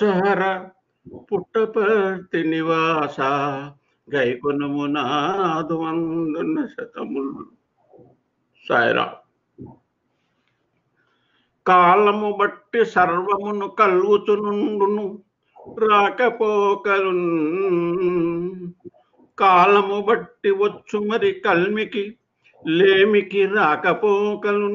సహర పుట్టపర్తి నివాస గైకొనము నాదు అందున్న శతములు. సాయిరా. కాలము బట్టి సర్వమును కలుగుతునుండును రాకపోకలు కాలము బట్టి వచ్చు మరి కల్మికి లేమికి రాకపోకలు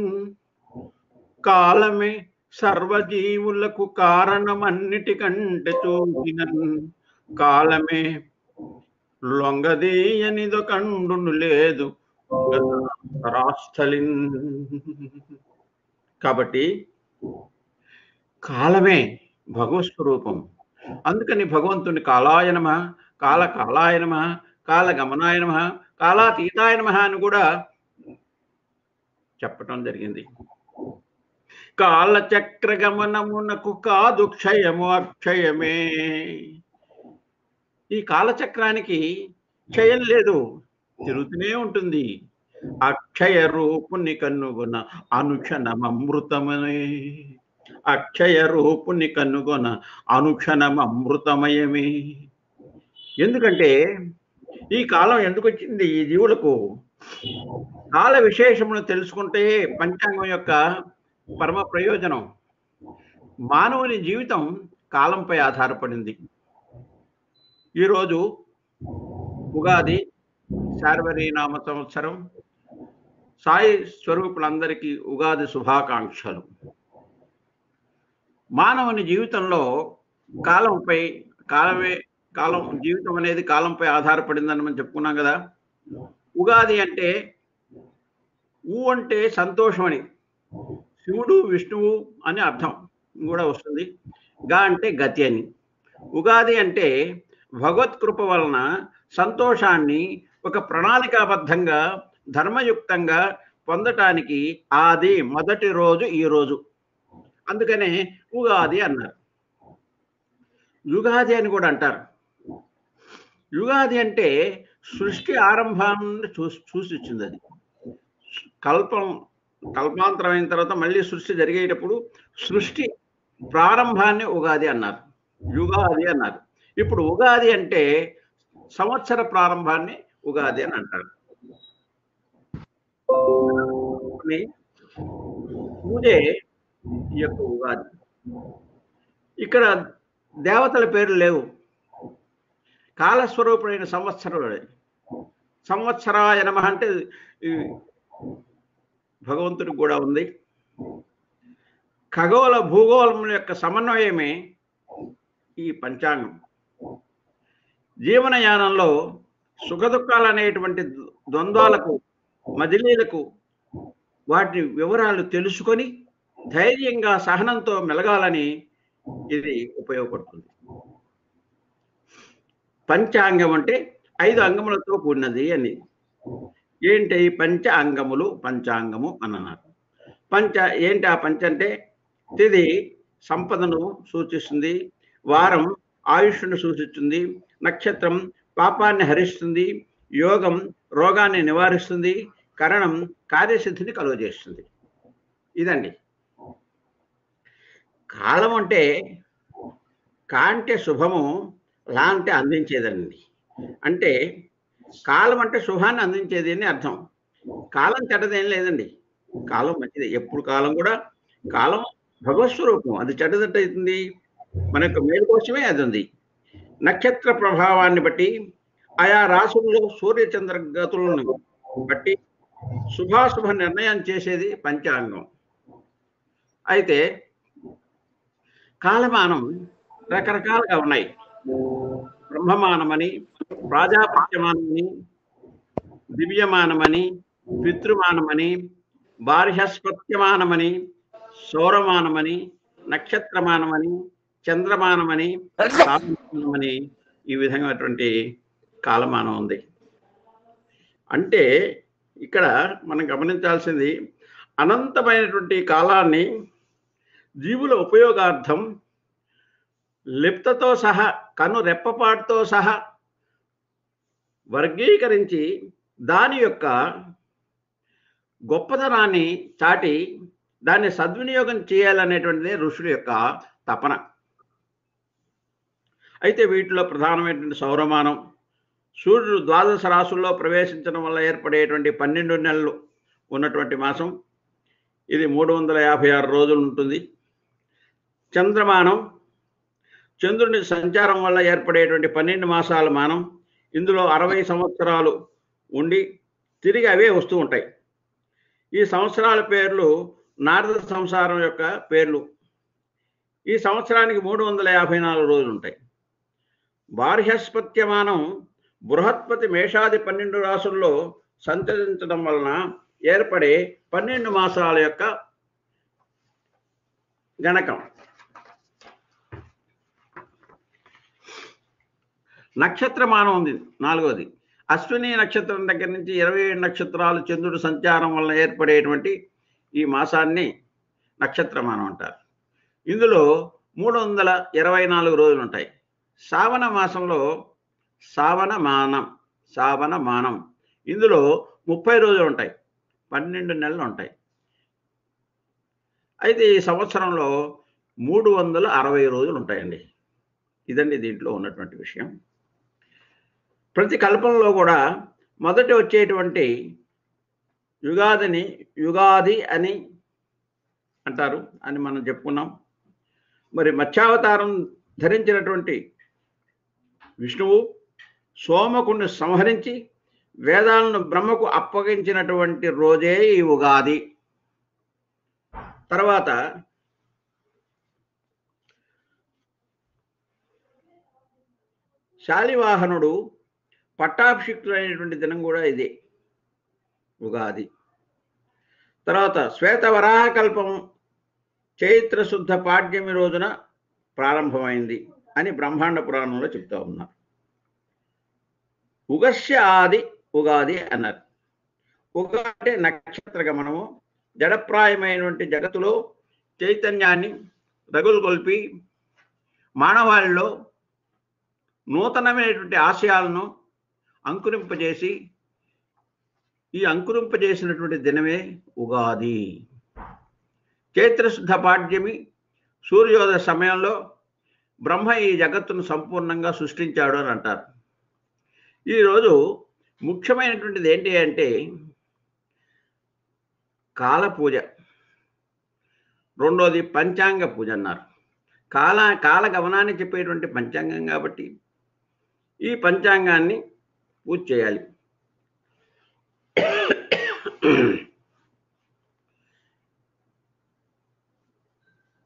కాలమే సర్వజీవులకు కారణమన్నిటికంటే చూసిన కాలమే. లొంగదీయనిదో కండును లేదు రాస్థలిన్ కాబట్టి కాలమే భగవత్ స్వరూపం అందుకని భగవంతుని కాలాయనమ కాల కాలాయనమ కాల గమనాయనమ కాలాతీతాయనమ అని కూడా చెప్పటం జరిగింది. కాలచక్ర గమనమునకు కాదు క్షయము అక్షయమే. ఈ కాలచక్రానికి క్షయం లేదు. తిరుగుతూనే ఉంటుంది. అక్షయ రూపుని కనుగొన అనుక్షణమృతమనే అక్షయ రూపుని కనుగొన అనుక్షణం అమృతమయమే ఎందుకంటే ఈ కాలం ఎందుకు వచ్చింది ఈ జీవులకు కాల విశేషమును తెలుసుకుంటే పంచాంగం యొక్క పరమ ప్రయోజనం. మానవుని జీవితం కాలంపై ఆధారపడింది. ఈరోజు ఉగాది శార్వరి నామ సంవత్సరం సాయి స్వరూపులందరికీ ఉగాది శుభాకాంక్షలు. మానవుని జీవితంలో కాలంపై కాలమే కాలం జీవితం అనేది కాలంపై ఆధారపడిందని మనం చెప్పుకున్నాం కదా. ఉగాది అంటే ఊ అంటే సంతోషం అని శివుడు విష్ణువు అని అర్థం కూడా వస్తుంది. గా అంటే గతి అని. ఉగాది అంటే భగవత్ కృప వలన సంతోషాన్ని ఒక ప్రణాళికాబద్ధంగా ధర్మయుక్తంగా పొందటానికి ఆది మొదటి రోజు ఈ రోజు. అందుకనే ఉగాది అన్నారు. యుగాది అని కూడా అంటారు. యుగాది అంటే సృష్టి ఆరంభాన్ని చూ వచ్చింది అది. కల్పం కల్పాంతరం అయిన తర్వాత మళ్ళీ సృష్టి జరిగేటప్పుడు సృష్టి ప్రారంభాన్ని ఉగాది అన్నారు. యుగాది అన్నారు. ఇప్పుడు ఉగాది అంటే సంవత్సర ప్రారంభాన్ని ఉగాది అని అంటారు. పూజే ఈ యొక్క ఉగాది. ఇక్కడ దేవతల పేర్లు లేవు. కాలస్వరూపుడైన సంవత్సరుడు. సంవత్సరాయ నమ అంటే భగవంతుడికి కూడా ఉంది. ఖగోళ భూగోళముల యొక్క సమన్వయమే ఈ పంచాంగం. జీవనయానంలో సుఖదుఖాలు అనేటువంటి ద్వంద్వాలకు మదిలీలకు వాటి వివరాలు తెలుసుకొని ధైర్యంగా సహనంతో మెలగాలని ఇది ఉపయోగపడుతుంది. పంచాంగం అంటే ఐదు అంగములతో కూడినది అని. ఏంటి పంచ అంగములు? పంచాంగము అని అన్నారు పంచ ఏంటి ఆ పంచ అంటే? తిది సంపదను సూచిస్తుంది వారం ఆయుష్ను సూచిస్తుంది నక్షత్రం పాపాన్ని హరిస్తుంది యోగం రోగాన్ని నివారిస్తుంది కరణం కార్యసిద్ధిని కలుగజేస్తుంది. ఇదండి. కాలం అంటే కాంటే శుభము లా అంటే అందించేదండి అంటే కాలం అంటే శుభాన్ని అందించేది అని అర్థం. కాలం చెడ్డదేం లేదండి. కాలం మంచిది. ఎప్పుడు కాలం కూడా కాలం భగవస్వరూపం అది చెడ్డదట్టవుతుంది మన యొక్క మేలు కోసమే అది ఉంది. నక్షత్ర ప్రభావాన్ని బట్టి ఆయా రాసుల్లో సూర్యచంద్ర గతులను బట్టి శుభాశుభ నిర్ణయం చేసేది పంచాంగం. అయితే కాలమానం రకరకాలుగా ఉన్నాయి. బ్రహ్మమానమని ప్రాజాపత్యమానమని దివ్యమానమని పితృమానమని బార్హస్పత్యమానమని సౌరమానమని నక్షత్రమానమని చంద్రమానమని అని ఈ విధమైనటువంటి కాలమానం ఉంది. అంటే ఇక్కడ మనం గమనించాల్సింది అనంతమైనటువంటి కాలాన్ని జీవుల ఉపయోగార్థం లిప్తతో సహా కను రెప్పపాటుతో సహా వర్గీకరించి దాని యొక్క గొప్పతనాన్ని చాటి దాన్ని సద్వినియోగం చేయాలనేటువంటిది ఋషుల యొక్క తపన. అయితే వీటిలో ప్రధానమైనటువంటి సౌరమానం సూర్యుడు ద్వాదశ రాసుల్లో ప్రవేశించడం వల్ల ఏర్పడేటువంటి పన్నెండు నెలలు ఉన్నటువంటి మాసం. ఇది మూడు వందల యాభై ఆరు రోజులు ఉంటుంది. చంద్రమానం చంద్రుని సంచారం వల్ల ఏర్పడేటువంటి పన్నెండు మాసాల మానం ఇందులో అరవై సంవత్సరాలు ఉండి తిరిగి అవే వస్తూ ఉంటాయి. ఈ సంవత్సరాల పేర్లు నారద సంసారం యొక్క పేర్లు. ఈ సంవత్సరానికి మూడు వందల యాభై నాలుగు రోజులు ఉంటాయి. బార్హస్పత్యమానం బృహత్పతి మేషాది పన్నెండు రాసుల్లో సంచరించడం వలన ఏర్పడే పన్నెండు మాసాల యొక్క గణకం. నక్షత్రమానం ఉంది నాలుగోది. అశ్విని నక్షత్రం దగ్గర నుంచి ఇరవై ఏడు నక్షత్రాలు చంద్రుడు సంచారం వల్ల ఏర్పడేటువంటి ఈ మాసాన్ని నక్షత్రమానం అంటారు. ఇందులో మూడు వందల ఇరవై నాలుగు రోజులు ఉంటాయి శ్రావణ మాసంలో శ్రావణ మానం శ్రావణ మానం. ఇందులో ముప్పై రోజులు ఉంటాయి పన్నెండు నెలలు ఉంటాయి అయితే ఈ సంవత్సరంలో మూడు వందల అరవై రోజులు ఉంటాయండి ఇదండి దీంట్లో ఉన్నటువంటి విషయం. ప్రతి కల్పంలో కూడా మొదట వచ్చేటువంటి యుగాదిని యుగాది అని అంటారు అని మనం చెప్పుకున్నాం. మరి మత్స్యావతారం ధరించినటువంటి విష్ణువు సోమకుని సంహరించి వేదాలను బ్రహ్మకు అప్పగించినటువంటి రోజే ఈ ఉగాది. తర్వాత శాలివాహనుడు పట్టాభిషిక్తుడైనటువంటి దినం కూడా ఇదే ఉగాది. తర్వాత శ్వేతవరాహకల్పం చైత్ర శుద్ధ పాడ్యమి రోజున ప్రారంభమైంది అని బ్రహ్మాండ పురాణంలో చెప్తా ఉన్నారు. ఉగస్య ఆది ఉగాది అన్నారు. ఉగా అంటే నక్షత్ర గమనము జడప్రాయమైనటువంటి జగత్తులో చైతన్యాన్ని రగులు కొల్పి మానవాళిలో నూతనమైనటువంటి ఆశయాలను అంకురింపజేసి ఈ అంకురింపజేసినటువంటి దినమే ఉగాది. చైత్రశుద్ధ పాడ్యమి సూర్యోదయ సమయంలో బ్రహ్మ ఈ జగత్తును సంపూర్ణంగా సృష్టించాడు అని అంటారు. ఈరోజు ముఖ్యమైనటువంటిది ఏంటి అంటే కాల పూజ రెండోది పంచాంగ పూజ అన్నారు. కాల కాల గమనాన్ని చెప్పేటువంటి పంచాంగం కాబట్టి ఈ పంచాంగాన్ని పూజ చేయాలి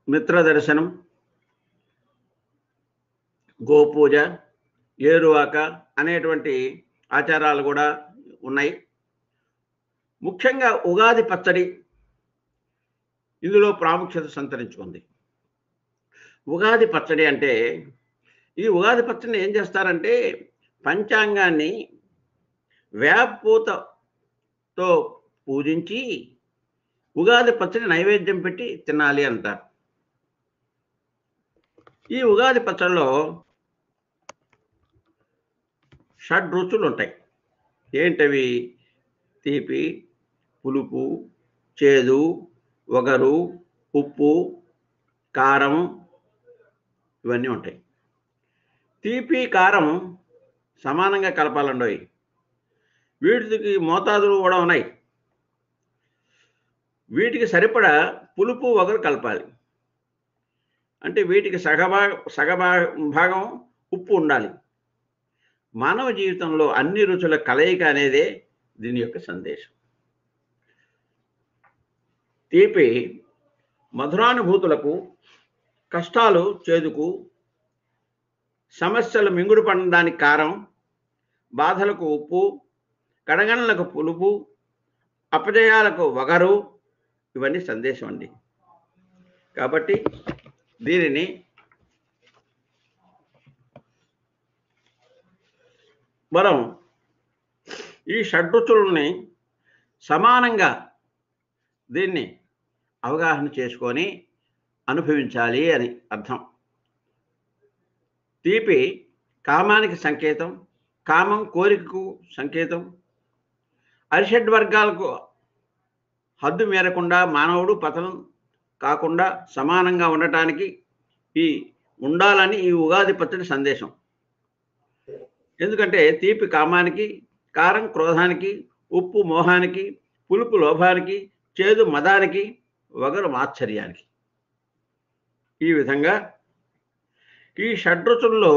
మిత్ర దర్శనం గోపూజ ఏరువాక అనేటువంటి ఆచారాలు కూడా ఉన్నాయి. ముఖ్యంగా ఉగాది పచ్చడి ఇందులో ప్రాముఖ్యత సంతరించుకుంది. ఉగాది పచ్చడి అంటే ఈ ఉగాది పచ్చడిని ఏం చేస్తారంటే పంచాంగాన్ని వేపూతతో పూజించి ఉగాది పచ్చడి నైవేద్యం పెట్టి తినాలి అంటారు. ఈ ఉగాది పచ్చడిలో షడ్ రుచులు ఉంటాయి. ఏంటవి? తీపి పులుపు చేదు వగరు ఉప్పు కారం ఇవన్నీ ఉంటాయి. తీపి కారం సమానంగా కలపాలండోయ్. వీటికి మోతాదులు కూడా ఉన్నాయి. వీటికి సరిపడా పులుపు ఒకరు కలపాలి. అంటే వీటికి సగభాగ సగభా భాగం ఉప్పు ఉండాలి. మానవ జీవితంలో అన్ని రుచుల కలయిక అనేదే దీని యొక్క సందేశం. తీపి మధురానుభూతులకు కష్టాలు చేదుకు సమస్యలు మింగుడు పడడానికి కారం బాధలకు ఉప్పు కడగనలకు పులుపు అపజయాలకు వగరు ఇవన్నీ సందేశం అండి. కాబట్టి దీనిని మనం ఈ షడ్రుచులని సమానంగా దీన్ని అవగాహన చేసుకొని అనుభవించాలి అని అర్థం. తీపి కామానికి సంకేతం కామం కోరికకు సంకేతం. అరిషడ్ వర్గాలకు హద్దు మేరకుండా మానవుడు పతనం కాకుండా సమానంగా ఉండటానికి ఈ ఉండాలని ఈ ఉగాది పచ్చడి సందేశం. ఎందుకంటే తీపి కామానికి కారం క్రోధానికి ఉప్పు మోహానికి పులుపు లోభానికి చేదు మదానికి వగరు మాత్సర్యానికి. ఈ విధంగా ఈ షడ్రుచుల్లో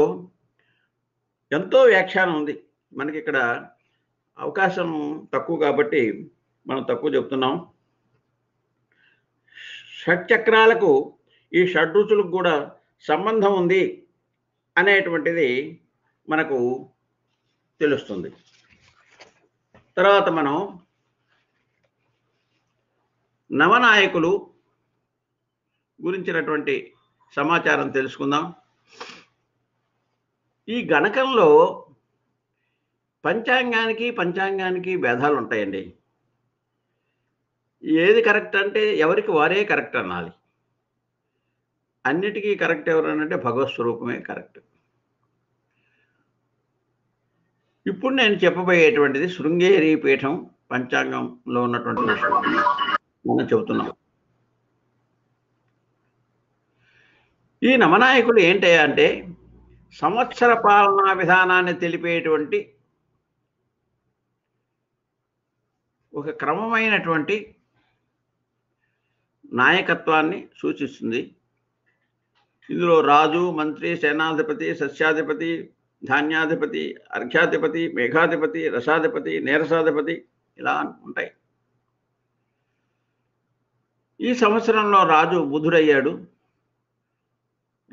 ఎంతో వ్యాఖ్యానం ఉంది. మనకి ఇక్కడ అవకాశం తక్కువ కాబట్టి మనం తక్కువ చెప్తున్నాం. షట్చక్రాలకు ఈ షడ్రుచులకు కూడా సంబంధం ఉంది అనేటువంటిది మనకు తెలుస్తుంది. తర్వాత మనం నవనాయకులు గురించినటువంటి సమాచారం తెలుసుకుందాం. ఈ గణకంలో పంచాంగానికి పంచాంగానికి భేదాలు ఉంటాయండి. ఏది కరెక్ట్ అంటే ఎవరికి వారే కరెక్ట్ అనాలి. అన్నిటికీ కరెక్ట్ ఎవరనంటే భగవత్ స్వరూపమే కరెక్ట్. ఇప్పుడు నేను చెప్పబోయేటువంటిది శృంగేరి పీఠం పంచాంగంలో ఉన్నటువంటి విషయం. మనం చెబుతున్నాం. ఈ నమనాయకులు ఏంటయ్యా అంటే సంవత్సర పాలనా విధానాన్ని తెలిపేటువంటి ఒక క్రమమైనటువంటి నాయకత్వాన్ని సూచిస్తుంది. ఇందులో రాజు మంత్రి సేనాధిపతి సస్యాధిపతి ధాన్యాధిపతి అర్ఘ్యాధిపతి మేఘాధిపతి రసాధిపతి నేరసాధిపతి ఇలా ఉంటాయి. ఈ సంవత్సరంలో రాజు బుధుడయ్యాడు.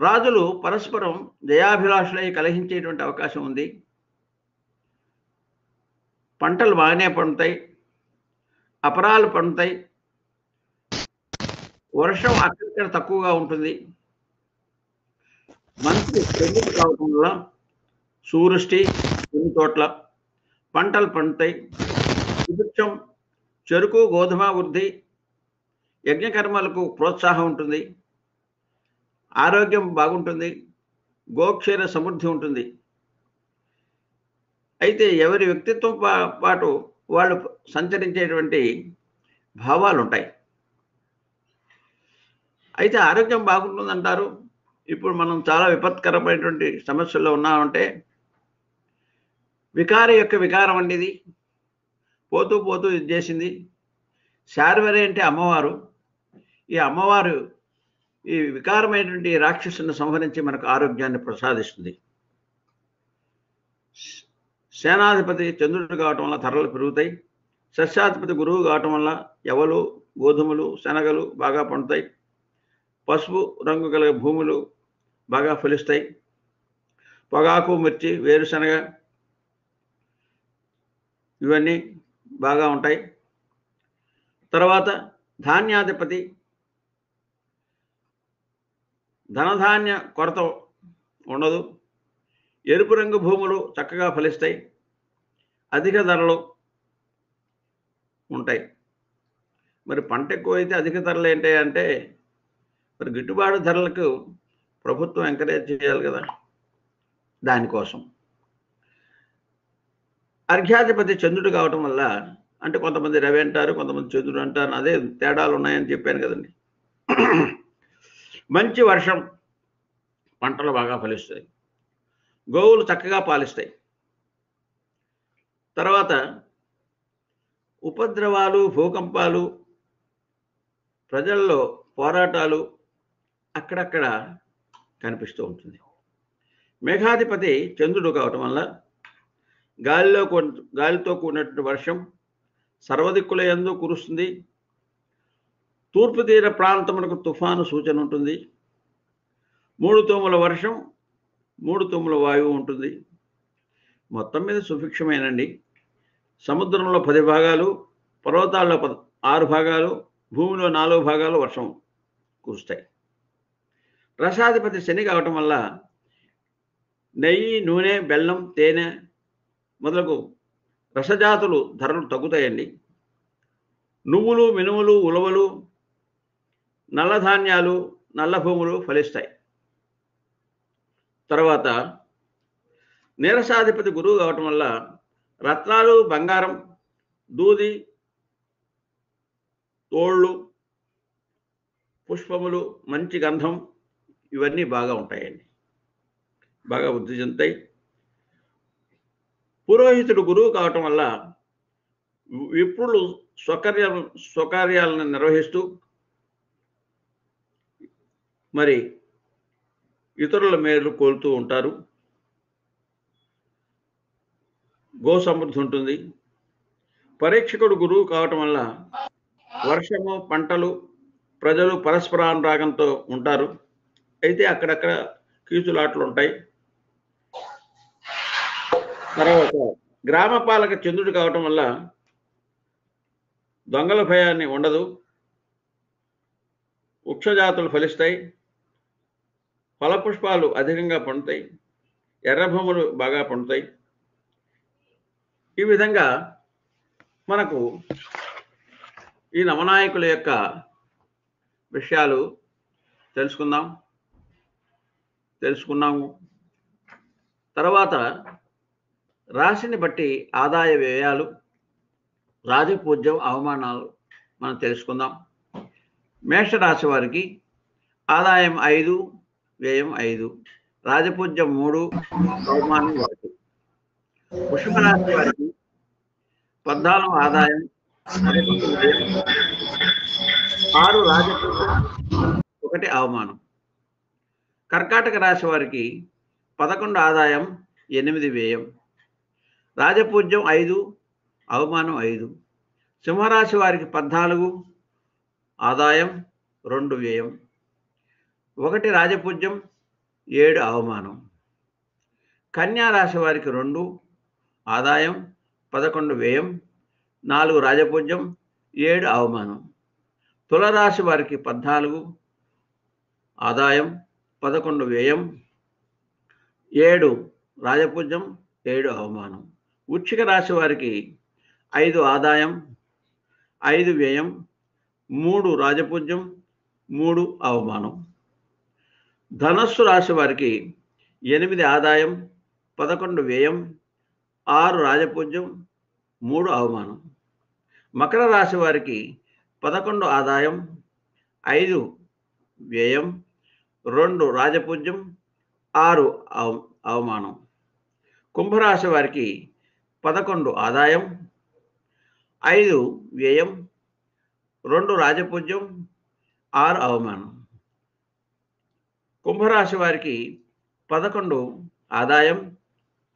రాజులు పరస్పరం జయాభిలాషులై కలహించేటువంటి అవకాశం ఉంది. పంటలు బాగానే పండుతాయి. అపరాలు పండుతాయి. వర్షం అక్కడిక్కడ తక్కువగా ఉంటుంది. మంత్రి పెళ్ళి కావడం వల్ల సూరుష్టి కొన్ని చోట్ల పంటలు పండుతాయి. సుభిక్షం చెరుకు గోధుమ వృద్ధి యజ్ఞకర్మలకు ప్రోత్సాహం ఉంటుంది. ఆరోగ్యం బాగుంటుంది గోక్షీర సమృద్ధి ఉంటుంది. అయితే ఎవరి వ్యక్తిత్వం పా- పాటు వాళ్ళు సంచరించేటువంటి భావాలు ఉంటాయి అయితే ఆరోగ్యం బాగుంటుందంటారు. ఇప్పుడు మనం చాలా విపత్కరమైనటువంటి సమస్యల్లో ఉన్నామంటే వికారం యొక్క వికారం అండి ఇది పోతూ పోతూ ఇది చేసింది. శార్వరి అంటే అమ్మవారు. ఈ అమ్మవారు ఈ వికారమైనటువంటి రాక్షసుని సంహరించి మనకు ఆరోగ్యాన్ని ప్రసాదిస్తుంది. సేనాధిపతి చంద్రుడు కావటం వల్ల ధరలు పెరుగుతాయి. సస్యాధిపతి గురువు కావటం వల్ల ఎవలు గోధుమలు శనగలు బాగా పండుతాయి. పసుపు రంగు గల భూములు బాగా ఫలిస్తాయి. పొగాకు మిర్చి వేరుశనగ ఇవన్నీ బాగా ఉంటాయి. తర్వాత ధాన్యాధిపతి ధనధాన్య కొరత ఉండదు. ఎరుపు రంగు భూములు చక్కగా ఫలిస్తాయి. అధిక ధరలు ఉంటాయి. మరి పంట ఎక్కువ అయితే అధిక ధరలు ఏంటి అంటే మరి గిట్టుబాటు ధరలకు ప్రభుత్వం ఎంకరేజ్ చేయాలి కదా. దానికోసం. అర్ఘ్యాధిపతి చంద్రుడు కావటం వల్ల అంటే కొంతమంది రవి అంటారు కొంతమంది చంద్రుడు అంటారు అదే తేడాలు ఉన్నాయని చెప్పాను కదండి. మంచి వర్షం పంటలు బాగా ఫలిస్తాయి. గోవులు చక్కగా పాలిస్తాయి. తర్వాత ఉపద్రవాలు భూకంపాలు ప్రజల్లో పోరాటాలు అక్కడక్కడ కనిపిస్తూ ఉంటుంది. మేఘాధిపతి చంద్రుడు కావటం వల్ల గాలిలో గాలితో కూడినటువంటి వర్షం సర్వదిక్కుల ఎందు కురుస్తుంది. తూర్పు తీర ప్రాంతములకు తుఫాను సూచన ఉంటుంది. మూడు తోముల వర్షం మూడు తోముల వాయువు ఉంటుంది. మొత్తం మీద సుభిక్షమేనండి. సముద్రంలో పది భాగాలు పర్వతాల్లో పద ఆరు భాగాలు భూమిలో నాలుగు భాగాలు వర్షం కురుస్తాయి. రసాధిపతి శని కావటం వల్ల నెయ్యి నూనె బెల్లం తేనె మొదలగు రసజాతులు ధరలు తగ్గుతాయండి. నువ్వులు మినుములు ఉలవలు నల్ల ధాన్యాలు నల్ల భూములు ఫలిస్తాయి. తర్వాత నీరసాధిపతి గురువు కావటం వల్ల రత్నాలు బంగారం దూది తోళ్ళు పుష్పములు మంచి గంధం ఇవన్నీ బాగా ఉంటాయండి. బాగా వృద్ధి చెందుతాయి. పురోహితుడు గురువు కావటం వల్ల విప్రులు స్వకార్య స్వకార్యాలను నిర్వహిస్తూ మరి ఇతరుల మేలు కోలుతూ ఉంటారు. గో సమృద్ధి ఉంటుంది. పరీక్షకుడు గురువు కావటం వల్ల వర్షము పంటలు ప్రజలు పరస్పరానురాగంతో ఉంటారు. అయితే అక్కడక్కడ కీచులాట్లు ఉంటాయి. తర్వాత గ్రామ పాలక చంద్రుడు కావటం వల్ల దొంగల భయాన్ని ఉండదు. వృక్షజాతులు ఫలిస్తాయి. ఫలపుష్పాలు అధికంగా పండుతాయి. ఎర్రభూములు బాగా పండుతాయి. ఈ విధంగా మనకు ఈ నవనాయకుల యొక్క విషయాలు తెలుసుకుందాం. తెలుసుకున్నాము. తర్వాత రాశిని బట్టి ఆదాయ వ్యయాలు రాజపూజ్యం అవమానాలు మనం తెలుసుకుందాం. మేషరాశి వారికి ఆదాయం ఐదు వ్యయం ఐదు. రాజపూజ్యం మూడు అవమానం ఒకటి. వృషభ రాశి వారికి పద్నాలుగు ఆదాయం ఆరు రాజపూజ్యం ఒకటి అవమానం. కర్కాటక రాశి వారికి పదకొండు ఆదాయం ఎనిమిది వ్యయం. రాజపూజ్యం ఐదు అవమానం ఐదు. సింహరాశి వారికి పద్నాలుగు ఆదాయం రెండు వ్యయం. ఒకటి రాజపూజ్యం ఏడు అవమానం. కన్యా రాశి వారికి రెండు ఆదాయం పదకొండు వ్యయం నాలుగు రాజపూజ్యం ఏడు అవమానం. తులరాశి వారికి పద్నాలుగు ఆదాయం పదకొండు వ్యయం ఏడు రాజపూజ్యం ఏడు అవమానం. ఉచ్చిక రాశి వారికి ఐదు ఆదాయం ఐదు వ్యయం మూడు రాజపూజ్యం మూడు అవమానం. ధనస్సు రాశి వారికి ఎనిమిది ఆదాయం పదకొండు వ్యయం ఆరు రాజపూజ్యం మూడు అవమానం. మకర రాశి వారికి పదకొండు ఆదాయం ఐదు వ్యయం రెండు రాజపూజ్యం ఆరు అవ అవమానం. కుంభరాశి వారికి పదకొండు ఆదాయం ఐదు వ్యయం రెండు రాజపూజ్యం ఆరు అవమానం. కుంభరాశి వారికి పదకొండు ఆదాయం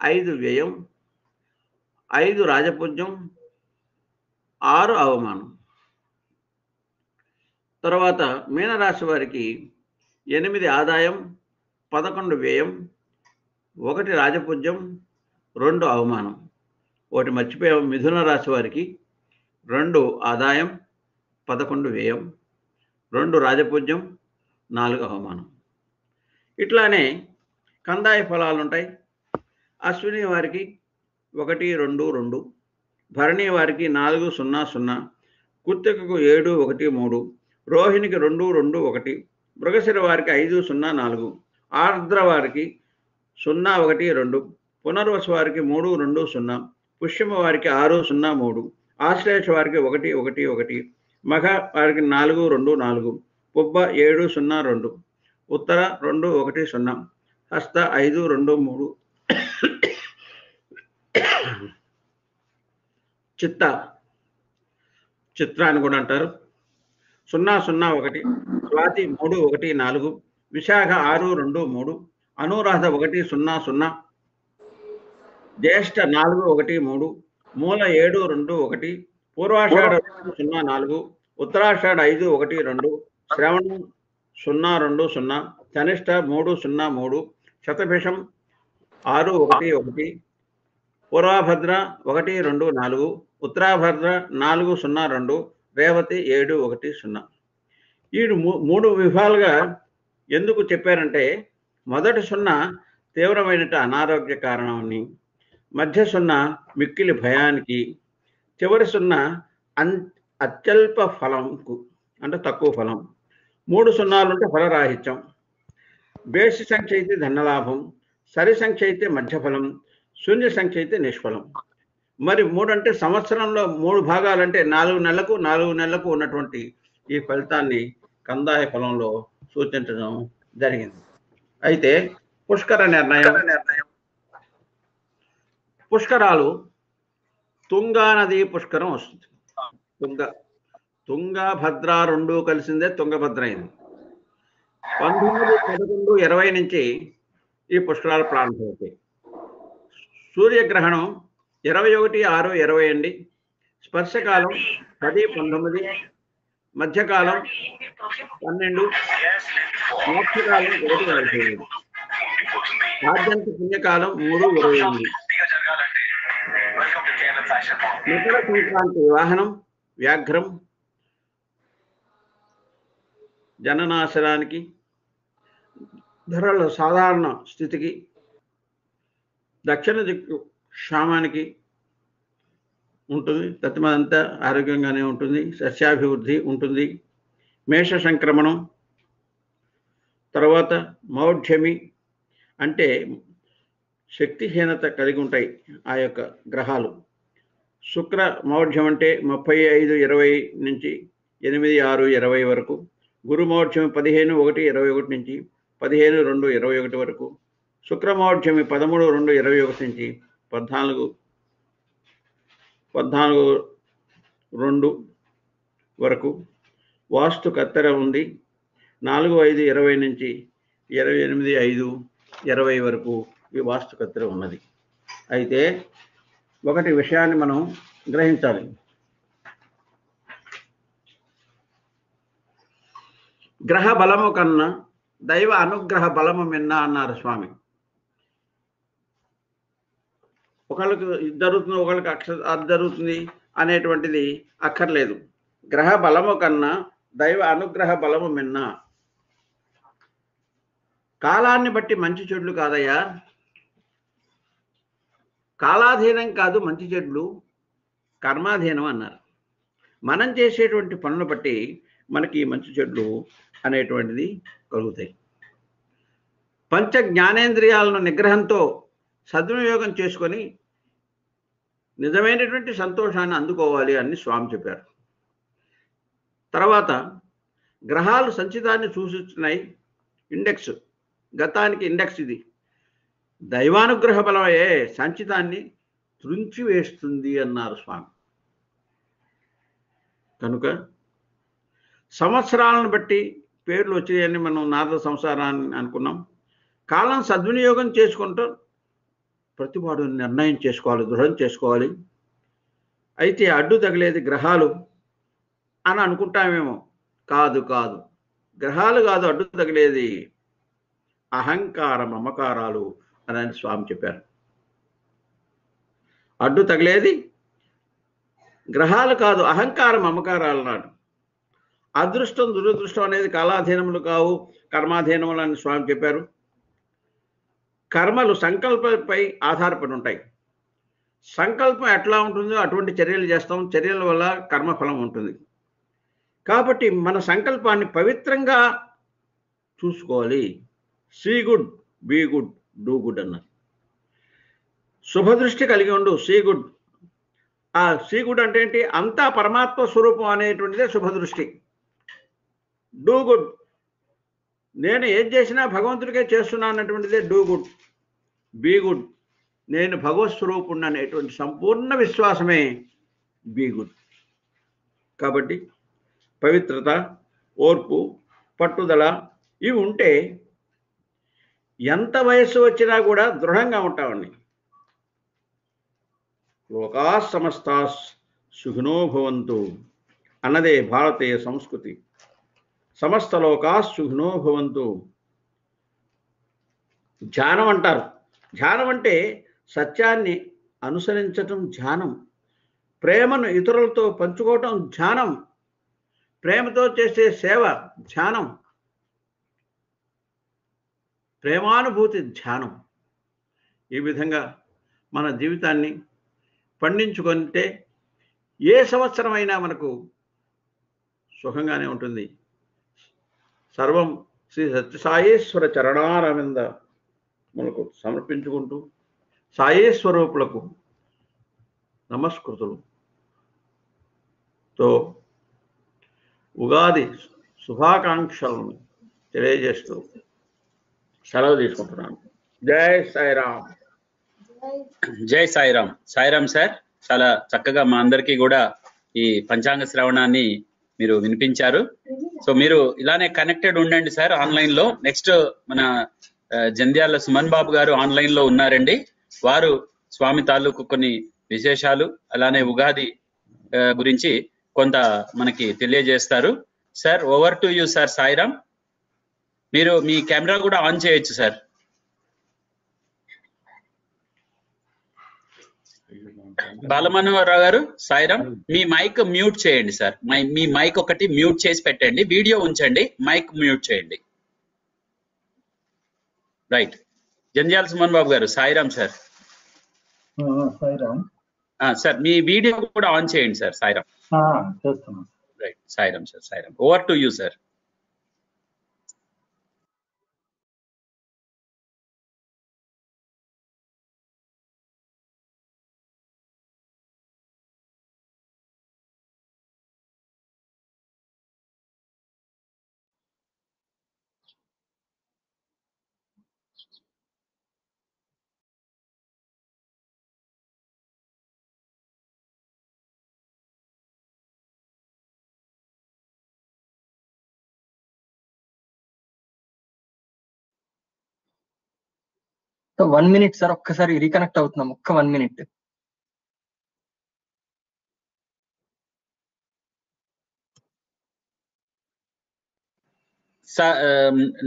ఐదు వ్యయం ఐదు రాజపూజ్యం ఆరు అవమానం. తర్వాత మీనరాశి వారికి ఎనిమిది ఆదాయం పదకొండు వ్యయం ఒకటి రాజపూజ్యం రెండు అవమానం. ఒకటి మర్చిపోయాం మిథున రాశి వారికి రెండు ఆదాయం పదకొండు వ్యయం రెండు రాజపూజ్యం నాలుగు అవమానం. ఇట్లానే కందాయ ఫలాలు ఉంటాయి అశ్విని వారికి ఒకటి రెండు రెండు. భరణి వారికి నాలుగు సున్నా సున్నా. కుత్తికకు ఏడు ఒకటి మూడు. రోహిణికి రెండు రెండు ఒకటి. మృగశిర వారికి ఐదు సున్నా నాలుగు. ఆర్ద్ర వారికి సున్నా ఒకటి రెండు. పునర్వసు వారికి మూడు రెండు సున్నా. పుష్యమ వారికి ఆరు సున్నా మూడు. ఆశ్లేష వారికి ఒకటి ఒకటి ఒకటి. మగ వారికి నాలుగు రెండు నాలుగు. పుబ్బ ఏడు సున్నా రెండు. ఉత్తర రెండు ఒకటి సున్నా హస్త ఐదు రెండు మూడు చిత్త చిత్ర అని కూడా అంటారు. సున్నా సున్నా ఒకటి స్వాతి మూడు ఒకటి నాలుగు విశాఖ ఆరు రెండు మూడు అనురాధ ఒకటి సున్నా సున్నా జ్యేష్ఠ నాలుగు ఒకటి మూడు మూల ఏడు రెండు ఒకటి పూర్వాషాఢ సున్నా నాలుగు ఉత్తరాషాఢ ఐదు ఒకటి రెండు శ్రవణం సున్నా రెండు సున్నా కనిష్ట మూడు సున్నా మూడు శతభిషం ఆరు ఒకటి ఒకటి పూర్వభద్ర ఒకటి రెండు నాలుగు ఉత్తరాభద్ర నాలుగు సున్నా రెండు రేవతి ఏడు ఒకటి సున్నా. ఈ మూ- మూడు విభాలుగా ఎందుకు చెప్పారంటే మొదటి సున్నా తీవ్రమైన అనారోగ్య కారణమని మధ్య సున్నా మిక్కిలి భయానికి చివరి సున్నా అన్ అత్యల్ప ఫలంకు అంటే తక్కువ ఫలం. మూడు సున్నాలుంటే ఫలరాహిత్యం. బేసి సంఖ్య అయితే ధనలాభం సరి సంఖ్య అయితే మధ్యఫలం శూన్య సంఖ్య అయితే నిష్ఫలం. మరి మూడు అంటే సంవత్సరంలో మూడు భాగాలంటే నాలుగు నెలలకు నాలుగు నెలలకు ఉన్నటువంటి ఈ ఫలితాన్ని కందాయ ఫలంలో సూచించడం జరిగింది. అయితే పుష్కర నిర్ణయం. పుష్కరాలు తుంగా నది పుష్కరం వస్తుంది. తుంగ తుంగ భద్ర రెండు కలిసిందే తుంగభద్ర అయింది. పంతొమ్మిది పదకొండు ఇరవై నుంచి ఈ పుష్కరాలు ప్రారంభమవుతాయి. సూర్యగ్రహణం ఇరవై ఒకటి ఆరు ఇరవై అండి స్పర్శకాలం పది పంతొమ్మిది మధ్యకాలం పన్నెండు మోక్షకాలం ఒకటి నలభై ఎనిమిది ఆద్యంత పుణ్యకాలం మూడు ఇరవై ఎనిమిది. మకర సంక్రాంతి వాహనం వ్యాఘ్రం జననాశనానికి ధరల సాధారణ స్థితికి దక్షిణ దిక్కు క్షామానికి ఉంటుంది. తత్మదంతా ఆరోగ్యంగానే ఉంటుంది. సస్యాభివృద్ధి ఉంటుంది. మేష సంక్రమణం తర్వాత మౌఢ్యమి అంటే శక్తిహీనత కలిగి ఉంటాయి ఆ యొక్క గ్రహాలు. శుక్ర మౌఢ్యం అంటే ముప్పై ఐదు ఇరవై నుంచి ఎనిమిది ఆరు ఇరవై వరకు గురు పదిహేను ఒకటి ఇరవై ఒకటి నుంచి పదిహేను రెండు ఇరవై ఒకటి వరకు శుక్రమౌఢ్యమి పదమూడు రెండు ఇరవై ఒకటి నుంచి పద్నాలుగు పద్నాలుగు రెండు వరకు వాస్తు కత్తెర ఉంది. నాలుగు ఐదు ఇరవై నుంచి ఇరవై ఎనిమిది ఐదు ఇరవై వరకు ఈ వాస్తు కత్తెర ఉన్నది. అయితే ఒకటి విషయాన్ని మనం గ్రహించాలి. గ్రహ బలము కన్నా దైవ అనుగ్రహ బలము మిన్న అన్నారు స్వామి. ఒకళ్ళకు ఇది జరుగుతుంది ఒకళ్ళకి అక్ష అది జరుగుతుంది అనేటువంటిది అక్కర్లేదు. గ్రహ బలము కన్నా దైవ అనుగ్రహ బలము మిన్న. కాలాన్ని బట్టి మంచి చెడులు కాదయ్యా. కాలాధీనం కాదు మంచి చెడులు కర్మాధీనం అన్నారు. మనం చేసేటువంటి పనులు బట్టి మనకి మంచి చెడ్లు అనేటువంటిది కలుగుతాయి. పంచ జ్ఞానేంద్రియాలను నిగ్రహంతో సద్వినియోగం చేసుకొని నిజమైనటువంటి సంతోషాన్ని అందుకోవాలి అని స్వామి చెప్పారు. తర్వాత గ్రహాలు సంచితాన్ని సూచిస్తున్నాయి. ఇండెక్స్ గతానికి ఇండెక్స్ ఇది. దైవానుగ్రహ బలమయ్యే సంచితాన్ని త్రుంచి వేస్తుంది అన్నారు స్వామి. కనుక సంవత్సరాలను బట్టి పేర్లు వచ్చాయని మనం నారద సంసారాన్ని అనుకున్నాం. కాలం సద్వినియోగం చేసుకుంటూ. ప్రతివాడు నిర్ణయం చేసుకోవాలి దృఢం చేసుకోవాలి. అయితే అడ్డు తగిలేది గ్రహాలు అని అనుకుంటామేమో. కాదు కాదు. గ్రహాలు కాదు అడ్డు తగిలేది అహంకార మమకారాలు అని ఆయన స్వామి చెప్పారు. అడ్డు తగిలేది గ్రహాలు కాదు అహంకార మమకారాలు నాడు. అదృష్టం దురదృష్టం అనేది కాలాధీనములు కావు కర్మాధీనములు అని స్వామి చెప్పారు. కర్మలు సంకల్పంపై ఆధారపడి ఉంటాయి సంకల్పం ఎట్లా ఉంటుందో అటువంటి చర్యలు చేస్తాం. చర్యల వల్ల కర్మఫలం ఉంటుంది. కాబట్టి మన సంకల్పాన్ని పవిత్రంగా చూసుకోవాలి. See good be good do good అన్నారు. శుభదృష్టి కలిగి ఉండు సీ గుడ్. ఆ సీ గుడ్ అంటే ఏంటి? అంతా పరమాత్మ స్వరూపం అనేటువంటిదే శుభదృష్టి. డూ గుడ్ నేను ఏం చేసినా భగవంతుడికే చేస్తున్నా అన్నటువంటిదే డూ గుడ్ బీ గుడ్ నేను భగవత్ స్వరూపుణ్ణి అనేటువంటి సంపూర్ణ విశ్వాసమే బీ గుడ్ కాబట్టి పవిత్రత ఓర్పు పట్టుదల ఇవి ఉంటే ఎంత వయస్సు వచ్చినా కూడా దృఢంగా ఉంటామండి లోకా సమస్తా సుఖినో భవంతు అన్నదే భారతీయ సంస్కృతి. సమస్త లోకా సుఖినో భవంతు. ధ్యానం అంటారు. ధ్యానం అంటే సత్యాన్ని అనుసరించటం ధ్యానం. ప్రేమను ఇతరులతో పంచుకోవటం ధ్యానం. ప్రేమతో చేసే సేవ ధ్యానం. ప్రేమానుభూతి ధ్యానం. ఈ విధంగా మన జీవితాన్ని పండించుకుంటే ఏ సంవత్సరమైనా మనకు సుఖంగానే ఉంటుంది. సర్వం శ్రీ సత్యసాయేశ్వర చరణారవింద మనకు సమర్పించుకుంటూ సాయేశ్వరూపులకు నమస్కృతులు. తో ఉగాది శుభాకాంక్షలను తెలియజేస్తూ సెలవు తీసుకుంటున్నాను. జై సాయిరామ్. జై సాయిరామ్. సాయిరామ్ సార్ చాలా చక్కగా మా అందరికీ కూడా ఈ పంచాంగ శ్రవణాన్ని మీరు వినిపించారు. సో మీరు ఇలానే కనెక్టెడ్ ఉండండి సార్ ఆన్లైన్లో నెక్స్ట్ మన జంధ్యాల సుమన్ బాబు గారు ఆన్లైన్లో ఉన్నారండి. వారు స్వామి తాలూకు కొన్ని విశేషాలు అలానే ఉగాది గురించి కొంత మనకి తెలియజేస్తారు. Sir over to you sir Sairam. మీరు మీ కెమెరా కూడా ఆన్ చేయొచ్చు సార్. బాలమనోహరరావు గారు సాయిరామ్ మీ మైక్ మ్యూట్ చేయండి సార్. మై- మైక్ ఒకటి మ్యూట్ చేసి పెట్టండి. వీడియో ఉంచండి. మైక్ మ్యూట్ చేయండి. రైట్. జంజాల సుమన్ బాబు గారు సాయిరామ్ సార్. సాయిరామ్. ఆ, సార్ మీ వీడియో కూడా ఆన్ చేయండి sir Sairam. Right. Sairam sir Sairam. Over to you sir so one minute sir ఒక్కసారి రీకనెక్ట్ అవుతున్నాం ఒక్క వన్ మినిట్.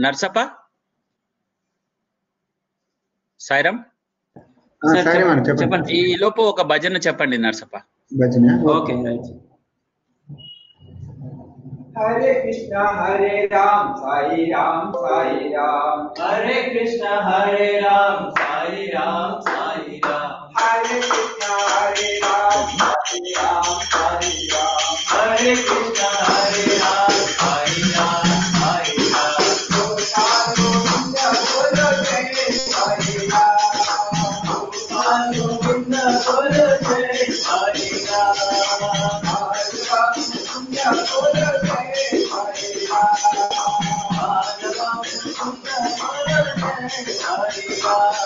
నర్సప్ప? సాయిరామ్? చెప్పండి. ఈ లోపు ఒక భజన చెప్పండి నర్సప్ప. భజన? Okay. Right Hare Krishna Hare Ram Sai Ram Sai Ram. Hare Krishna Hare Ram Sai Ram Sai Ram. Hare Krishna Hare Ram Sai Ram Sai Ram. Hare Krishna Hare Ram.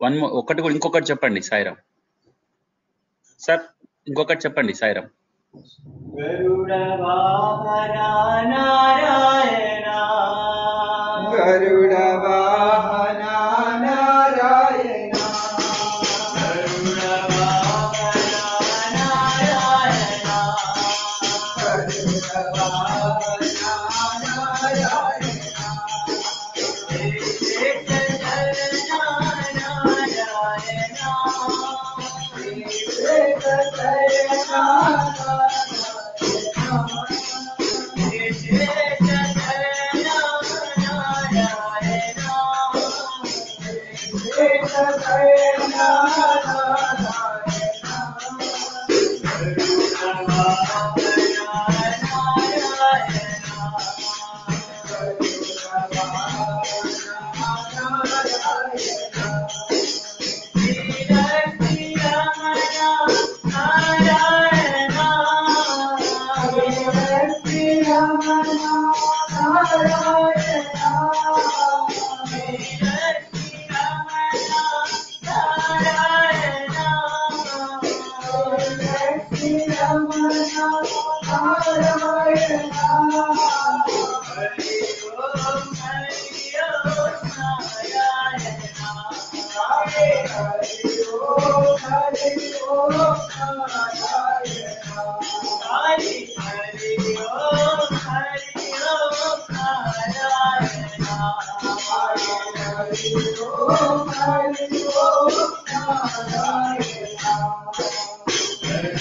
One ఒకటి కూడా ఇంకొకటి చెప్పండి Sairam sir ఇంకొకటి చెప్పండి సాయిరామ్ గరుడ వాహన నారాయణ. గరుడ వాహన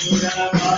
Yeah.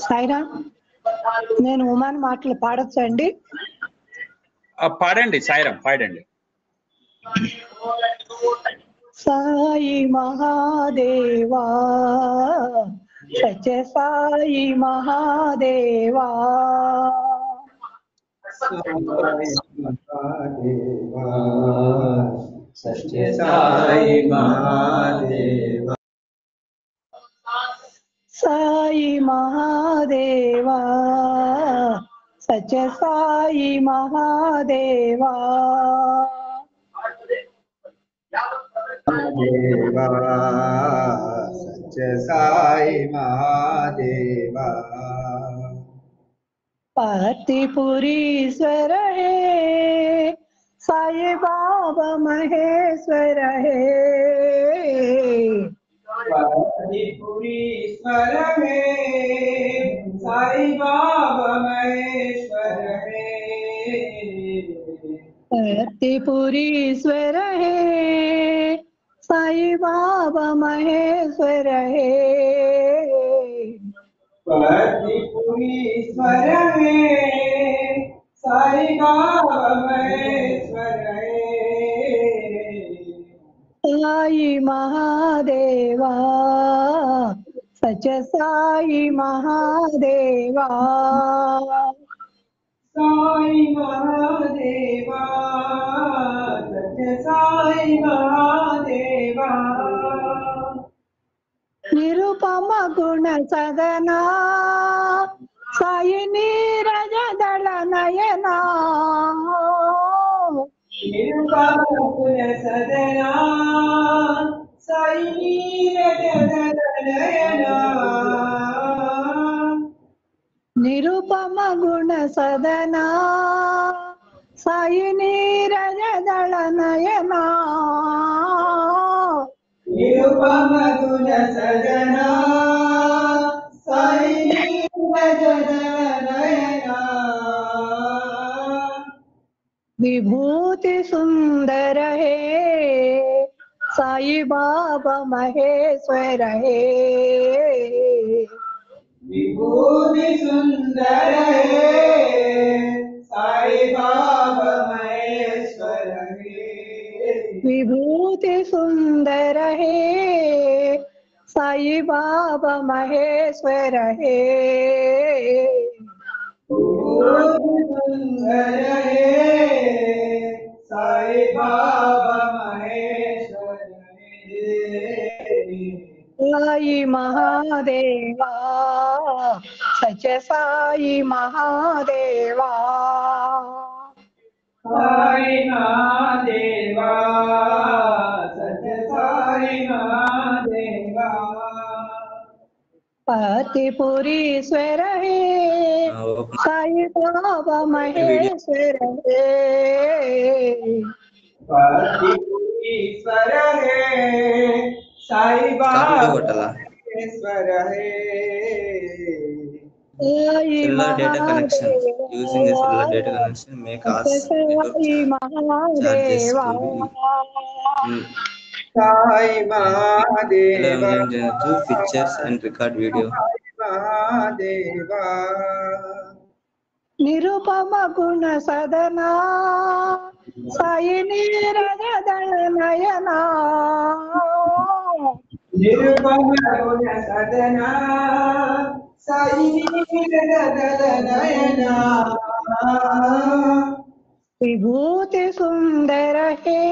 సాయిరా నేను woman మాటలు పాడొచ్చా అండి? ఆ, పాడండి సాయిరాం పాడండి. साई महादेवा सच साई महादेवा। सच साई महादेवा। साई महादेवा सच साई महादेवा। देवा सच साई महादेवा। पातिपुरीश्वर है साई बाबा महेश्वर है पातिपुरीश्वर है साई बाबा महेश्वर है सत्यपुरीश्वर हे साई बाबा महेश्वर हे। हे साई बाबा महेश्वर साई महादेवा सच साई महादेवा। సాయి మహాదేవా సత్య సాయి మహాదేవా నిరుపమ గుణ సదనా సాయి నీరజ దళ నయనా గుణ సదనా సాయి सदना सायिनी रजदल नयना। निरुपम गुण सजना सायिनी रजदल नयना। विभूति सुंदर है साई बाबा महेश्वर है। विभूति सुंदर है साई बाबा महेश्वर है विभूति सुंदर है साई बाबा महेश्वर है विभूति सुंदर है साई बाबा महेश्वर साई महादेवा सच साई महादेवा। साई महादेवा सत साई महादेवा। पतिपुरीश्वर है साई बाबा महेश्वर है। ईश्वर है Sai Baba cellular data connection using a cellular data connection make us to pictures and record video Nirupama గుణ సదనా సాయి నిరదన నయనా निर्मल गुण सदना साई नयना विभूति सुंदर है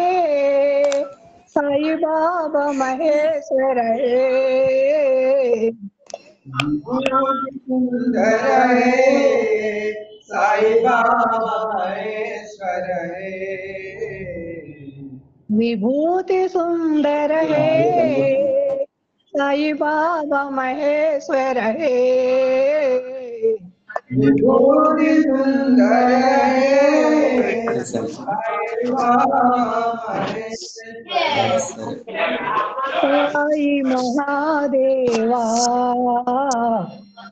साई बाबा महेश्वर है सुंदर है साई बाबा महेश्वर है विभूति सुंदर है साई बाबा महेश्वर है। विभूति सुंदर है। साई बाबा महेश्वर साई महादेवा।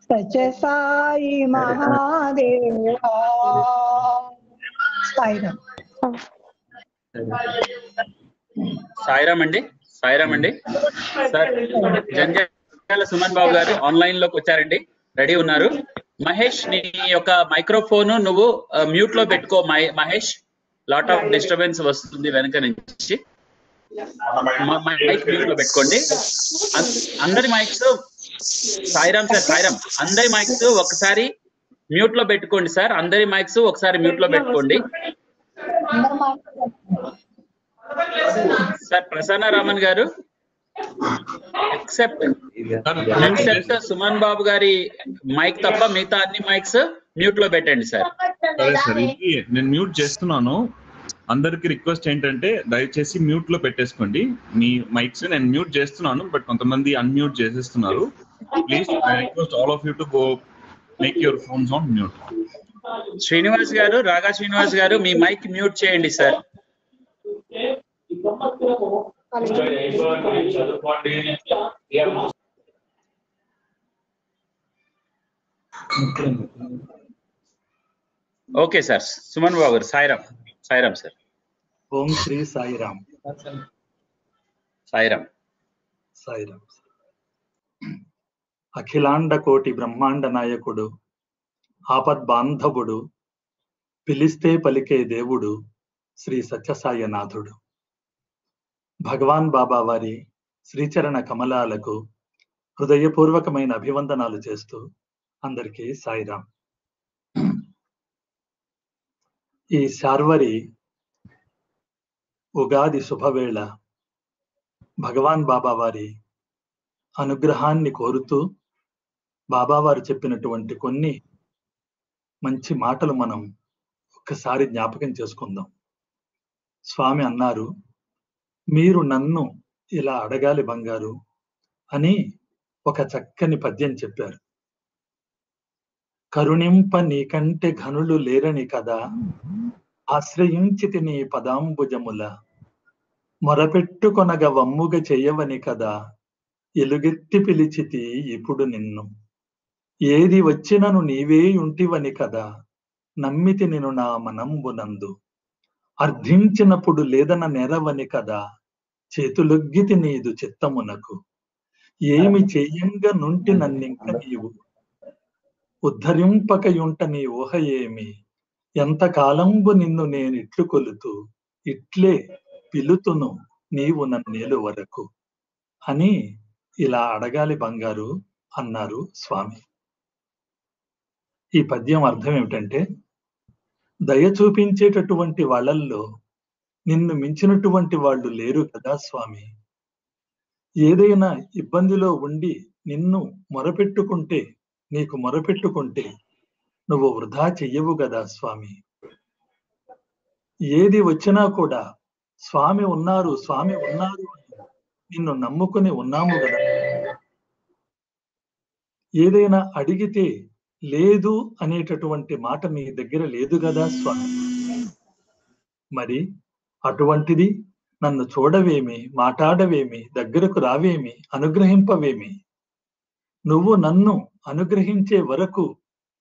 सच साई महादेवा साईराम సాయిరామ్ అండి సాయిరామ్ అండి. సార్ జంజాల సుమన్ బాబు గారు ఆన్లైన్లోకి వచ్చారండి రెడీ ఉన్నారు. మహేష్ నీ యొక్క మైక్రోఫోన్ నువ్వు మ్యూట్లో పెట్టుకో. మహేష్ లాట్ ఆఫ్ డిస్టర్బెన్స్ వస్తుంది వెనక నుంచి. మైక్ మ్యూట్లో పెట్టుకోండి. అందరి మైక్స్ సాయిరామ్ సార్ సాయిరామ్. అందరి మైక్స్ ఒకసారి మ్యూట్లో పెట్టుకోండి సార్. అందరి మైక్స్ ఒకసారి మ్యూట్లో పెట్టుకోండి. సార్ ప్రసన్న రామన్ గారు. ఎక్సెప్ట్ ఎక్సెప్ట్ సుమన్ బాబు గారి మైక్ తప్ప మిగతా అన్ని మైక్స్ మ్యూట్లో పెట్టండి సార్. నేను మ్యూట్ చేస్తున్నాను. అందరికి రిక్వెస్ట్ ఏంటంటే దయచేసి మ్యూట్లో పెట్టేసుకోండి. మీ మైక్స్ నేను మ్యూట్ చేస్తున్నాను బట్ కొంతమంది అన్మ్యూట్ చేసేస్తున్నారు. Please I request all of you to go make your phones on mute Srinivas గారు రాగా శ్రీనివాస్ గారు మీ మైక్ మ్యూట్ చేయండి sir. Okay sir. Suman Babu గారు సాయిరామ్. సాయిరామ్ సార్. ఓం శ్రీ సాయిరామ్. సాయిరామ్. సాయిరామ్ అఖిలాండ కోటి బ్రహ్మాండ నాయకుడు ఆపద్బాంధవుడు పిలిస్తే పలికే దేవుడు శ్రీ సత్యసాయనాథుడు. భగవాన్ బాబా వారి శ్రీచరణ కమలాలకు హృదయపూర్వకమైన అభివందనాలు చేస్తూ అందరికీ సాయిరాం. ఈ శార్వరి ఉగాది శుభవేళ భగవాన్ బాబా వారి అనుగ్రహాన్ని కోరుతూ బాబావారు చెప్పినటువంటి కొన్ని మంచి మాటలు మనం ఒక్కసారి జ్ఞాపకం చేసుకుందాం. స్వామి అన్నారు మీరు నన్ను ఇలా అడగాలి బంగారు అని ఒక చక్కని పద్యం చెప్పారు. కరుణింప నీకంటే ఘనులు లేరని కదా ఆశ్రయించితి నీ పదాంబుజముల మొరపెట్టుకొనగ వమ్ముగ చెయ్యవని కదా ఎలుగెత్తి పిలిచితి ఇప్పుడు నిన్ను. ఏది వచ్చినను నీవే ఉంటివని కదా నమ్మితి నిను నా మనంబునందు. అర్థించినప్పుడు లేదన నెరవని కదా చేతులొగ్గితి నీదు చిత్తమునకు. ఏమి చెయ్యంగా నుంటి నన్నింక నీవు? ఉద్ధరింపకయుంట నీ ఊహ ఏమి? ఎంత కాలంబు నిన్ను నేను ఇట్లు కొలుతూ ఇట్లే పిలుతును నీవు నన్నేలు వరకు? అని ఇలా అడగాలి బంగారు అన్నారు స్వామి. ఈ పద్యం అర్థం ఏమిటంటే దయ చూపించేటటువంటి వాళ్ళల్లో నిన్ను మించినటువంటి వాళ్ళు లేరు కదా స్వామి. ఏదైనా ఇబ్బందిలో ఉండి నిన్ను మొరపెట్టుకుంటే నీకు మొరపెట్టుకుంటే నువ్వు వృధా చెయ్యవు కదా స్వామి. ఏది వచ్చినా కూడా స్వామి ఉన్నారు స్వామి ఉన్నారు అని నిన్ను నమ్ముకుని ఉన్నాము కదా. ఏదైనా అడిగితే లేదు అనేటటువంటి మాట మీ దగ్గర లేదు కదా స్వామి? మరి అటువంటిది నన్ను చూడవేమి మాట్లాడవేమి దగ్గరకు రావేమి అనుగ్రహింపవేమి? నువ్వు నన్ను అనుగ్రహించే వరకు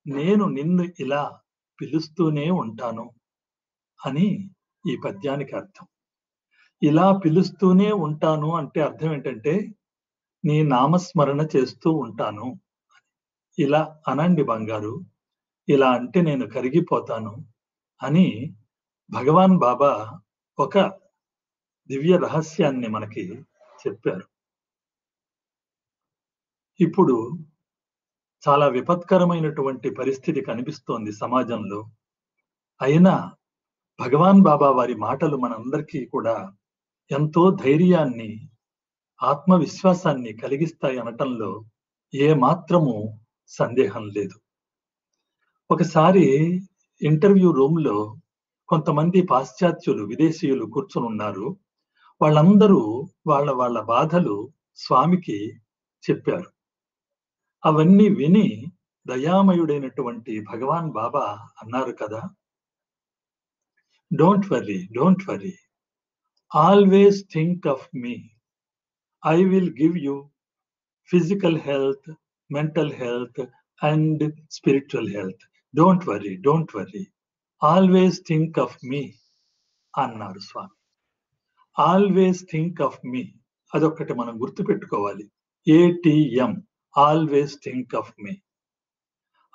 నేను నిన్ను ఇలా పిలుస్తూనే ఉంటాను అని ఈ పద్యానికి అర్థం. ఇలా పిలుస్తూనే ఉంటాను అంటే అర్థం ఏంటంటే నీ నామస్మరణ చేస్తూ ఉంటాను. ఇలా అనండి బంగారు ఇలా అంటే నేను కరిగిపోతాను అని భగవాన్ బాబా ఒక దివ్య రహస్యాన్ని మనకి చెప్పారు. ఇప్పుడు చాలా విపత్కరమైనటువంటి పరిస్థితి కనిపిస్తోంది సమాజంలో. అయినా భగవాన్ బాబా వారి మాటలు మనందరికీ కూడా ఎంతో ధైర్యాన్ని ఆత్మవిశ్వాసాన్ని కలిగిస్తాయి అనటంలో ఏ మాత్రము సందేహం లేదు. ఒకసారి ఇంటర్వ్యూ రూమ్లో కొంతమంది పాశ్చాత్యులు విదేశీయులు కూర్చునున్నారు వాళ్ళందరూ వాళ్ళ వాళ్ళ బాధలు స్వామికి చెప్పారు. అవన్నీ విని దయామయుడైనటువంటి భగవాన్ బాబా అన్నారు కదా don't worry don't worry always think of me I will give you physical health mental health and spiritual health don't worry don't worry always think of me అన్నారు Swami. Always think of me అదొక్కటి మనం గుర్తుపెట్టుకోవాలి. ATM always think of me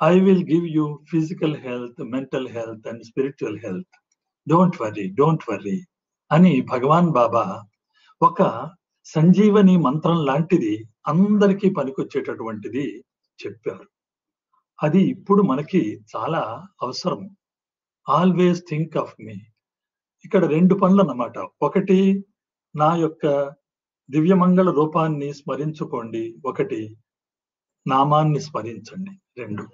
I will give you physical health mental health and spiritual health don't worry don't worry అని భగవాన్ బాబా ఒక సంజీవని మంత్రం లాంటిది అందరికీ పనికొచ్చేటటువంటిది చెప్పారు. అది ఇప్పుడు మనకి చాలా అవసరం. ఆల్వేస్ థింక్ ఆఫ్ మీ ఇక్కడ రెండు పనులు అన్నమాట ఒకటి నా యొక్క దివ్యమంగళ రూపాన్ని స్మరించుకోండి. ఒకటి నామాన్ని స్మరించండి. రెండు.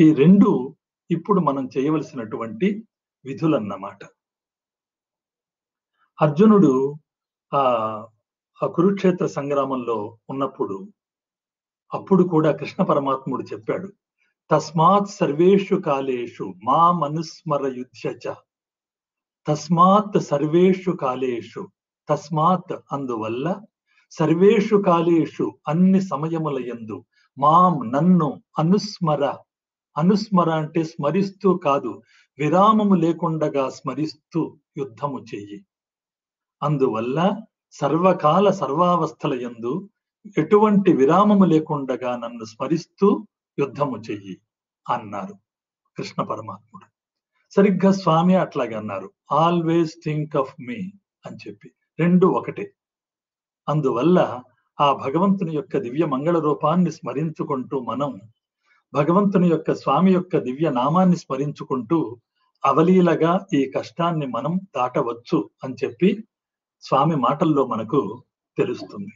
ఈ రెండు ఇప్పుడు మనం చేయవలసినటువంటి విధులన్నమాట. అర్జునుడు ఆ ఆ కురుక్షేత్ర సంగ్రామంలో ఉన్నప్పుడు అప్పుడు కూడా కృష్ణ పరమాత్ముడు చెప్పాడు తస్మాత్ సర్వేషు కాలేషు మా మనుస్మర యుద్ధ తస్మాత్ సర్వేషు కాలేషు తస్మాత్ అందువల్ల సర్వేషు కాలేషు అన్ని సమయముల ఎందు మాం నన్ను అనుస్మర. అనుస్మర అంటే స్మరిస్తూ కాదు విరామము లేకుండగా స్మరిస్తూ యుద్ధము చెయ్యి. అందువల్ల సర్వకాల సర్వావస్థల యందు ఎటువంటి విరామము లేకుండగా నన్ను స్మరిస్తూ యుద్ధము చెయ్యి అన్నారు కృష్ణ పరమాత్ముడు. సరిగ్గా స్వామి అట్లాగే అన్నారు ఆల్వేస్ థింక్ ఆఫ్ మీ అని చెప్పి. రెండు ఒకటే. అందువల్ల ఆ భగవంతుని యొక్క దివ్య మంగళ రూపాన్ని స్మరించుకుంటూ మనం భగవంతుని యొక్క స్వామి యొక్క దివ్య నామాన్ని స్మరించుకుంటూ అవలీలగా ఈ కష్టాన్ని మనం దాటవచ్చు అని చెప్పి స్వామి మాటల్లో మనకు తెలుస్తుంది.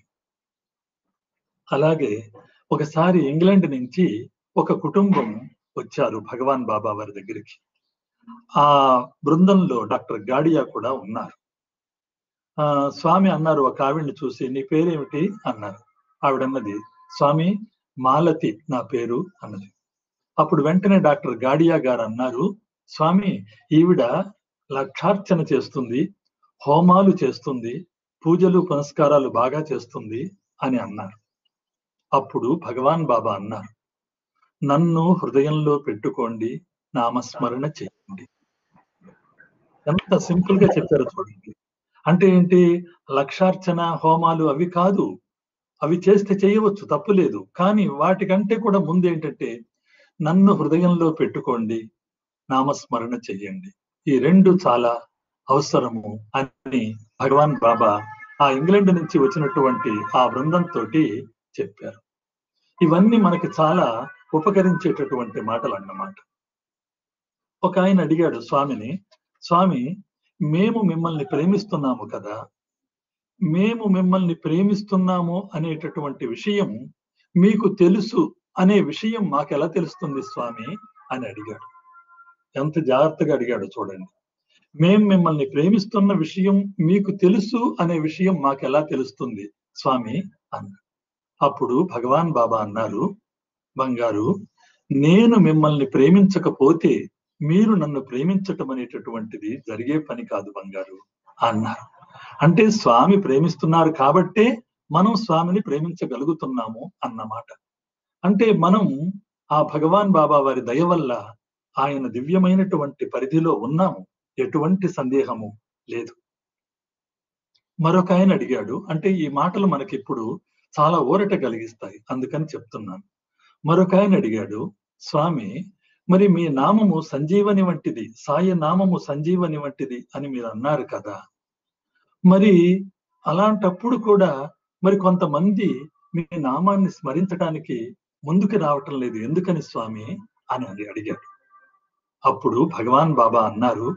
అలాగే ఒకసారి ఇంగ్లాండ్ నుంచి ఒక కుటుంబం వచ్చారు భగవాన్ బాబా వారి దగ్గరికి. ఆ బృందంలో డాక్టర్ గాడియా కూడా ఉన్నారు. ఆ, స్వామి అన్నారు ఒక ఆవిడ్ని చూసి నీ పేరేమిటి? అన్నారు. ఆవిడన్నది స్వామి మాలతి నా పేరు అన్నది. అప్పుడు వెంటనే డాక్టర్ గాడియా గారు అన్నారు స్వామి ఈవిడ లక్షార్చన చేస్తుంది హోమాలు చేస్తుంది పూజలు పునస్కారాలు బాగా చేస్తుంది అని అన్నారు. అప్పుడు భగవాన్ బాబా అన్నారు నన్ను హృదయంలో పెట్టుకోండి నామస్మరణ చేయండి. ఎంత సింపుల్గా చెప్పారు చూడండి. అంటే ఏంటి? లక్షార్చన హోమాలు అవి కాదు. అవి చేస్తే చేయవచ్చు తప్పు లేదు. కానీ వాటికంటే కూడా ముందు ఏంటంటే నన్ను హృదయంలో పెట్టుకోండి నామస్మరణ చెయ్యండి ఈ రెండు చాలా అవసరము అని భగవాన్ బాబా ఆ ఇంగ్లాండ్ నుంచి వచ్చినటువంటి ఆ బృందంతో చెప్పారు. ఇవన్నీ మనకి చాలా ఉపకరించేటటువంటి మాటలు అన్నమాట ఒక ఆయన అడిగాడు స్వామిని స్వామి మేము మిమ్మల్ని ప్రేమిస్తున్నాము కదా. మేము మిమ్మల్ని ప్రేమిస్తున్నాము అనేటటువంటి విషయం మీకు తెలుసు అనే విషయం మాకెలా తెలుస్తుంది స్వామి? అని అడిగాడు. ఎంత జాగ్రత్తగా అడిగాడు చూడండి. మేం మిమ్మల్ని ప్రేమిస్తున్న విషయం మీకు తెలుసు అనే విషయం మాకెలా తెలుస్తుంది? స్వామి అన్నారు అప్పుడు భగవాన్ బాబా అన్నారు బంగారు నేను మిమ్మల్ని ప్రేమించకపోతే మీరు నన్ను ప్రేమించటం అనేటటువంటిది జరిగే పని కాదు బంగారు అన్నారు. అంటే స్వామి ప్రేమిస్తున్నారు కాబట్టే మనం స్వామిని ప్రేమించగలుగుతున్నాము అన్నమాట. అంటే మనం ఆ భగవాన్ బాబా వారి దయ వల్ల ఆయన దివ్యమైనటువంటి పరిధిలో ఉన్నాము. ఎటువంటి సందేహము లేదు. మరొక ఆయన అడిగాడు అంటే ఈ మాటలు మనకి ఇప్పుడు చాలా ఊరట కలిగిస్తాయి అందుకని చెప్తున్నాను. మరొక ఆయన అడిగాడు స్వామి మరి మీ నామము సంజీవని వంటిది సాయ నామము సంజీవని వంటిది అని మీరు అన్నారు కదా? మరి అలాంటప్పుడు కూడా మరి కొంతమంది మీ నామాన్ని స్మరించడానికి ముందుకు రావటం లేదు ఎందుకని స్వామి? అని అని అడిగాడు. అప్పుడు భగవాన్ బాబా అన్నారు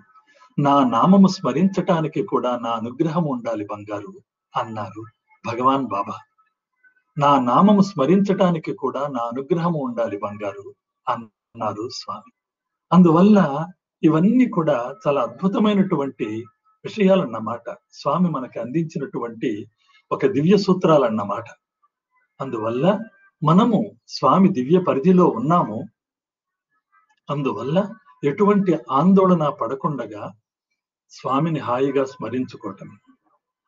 నా నామము స్మరించటానికి కూడా నా అనుగ్రహం ఉండాలి బంగారు అన్నారు భగవాన్ బాబా. నా నామము స్మరించటానికి కూడా నా అనుగ్రహం ఉండాలి బంగారు అన్నారు స్వామి. అందువల్ల ఇవన్నీ కూడా చాలా అద్భుతమైనటువంటి విషయాలన్నమాట. స్వామి మనకు అందించినటువంటి ఒక దివ్య సూత్రాలన్నమాట. అందువల్ల మనము స్వామి దివ్య పరిధిలో ఉన్నాము. అందువల్ల ఎటువంటి ఆందోళన పడకుండగా స్వామిని హాయిగా స్మరించుకోవటం.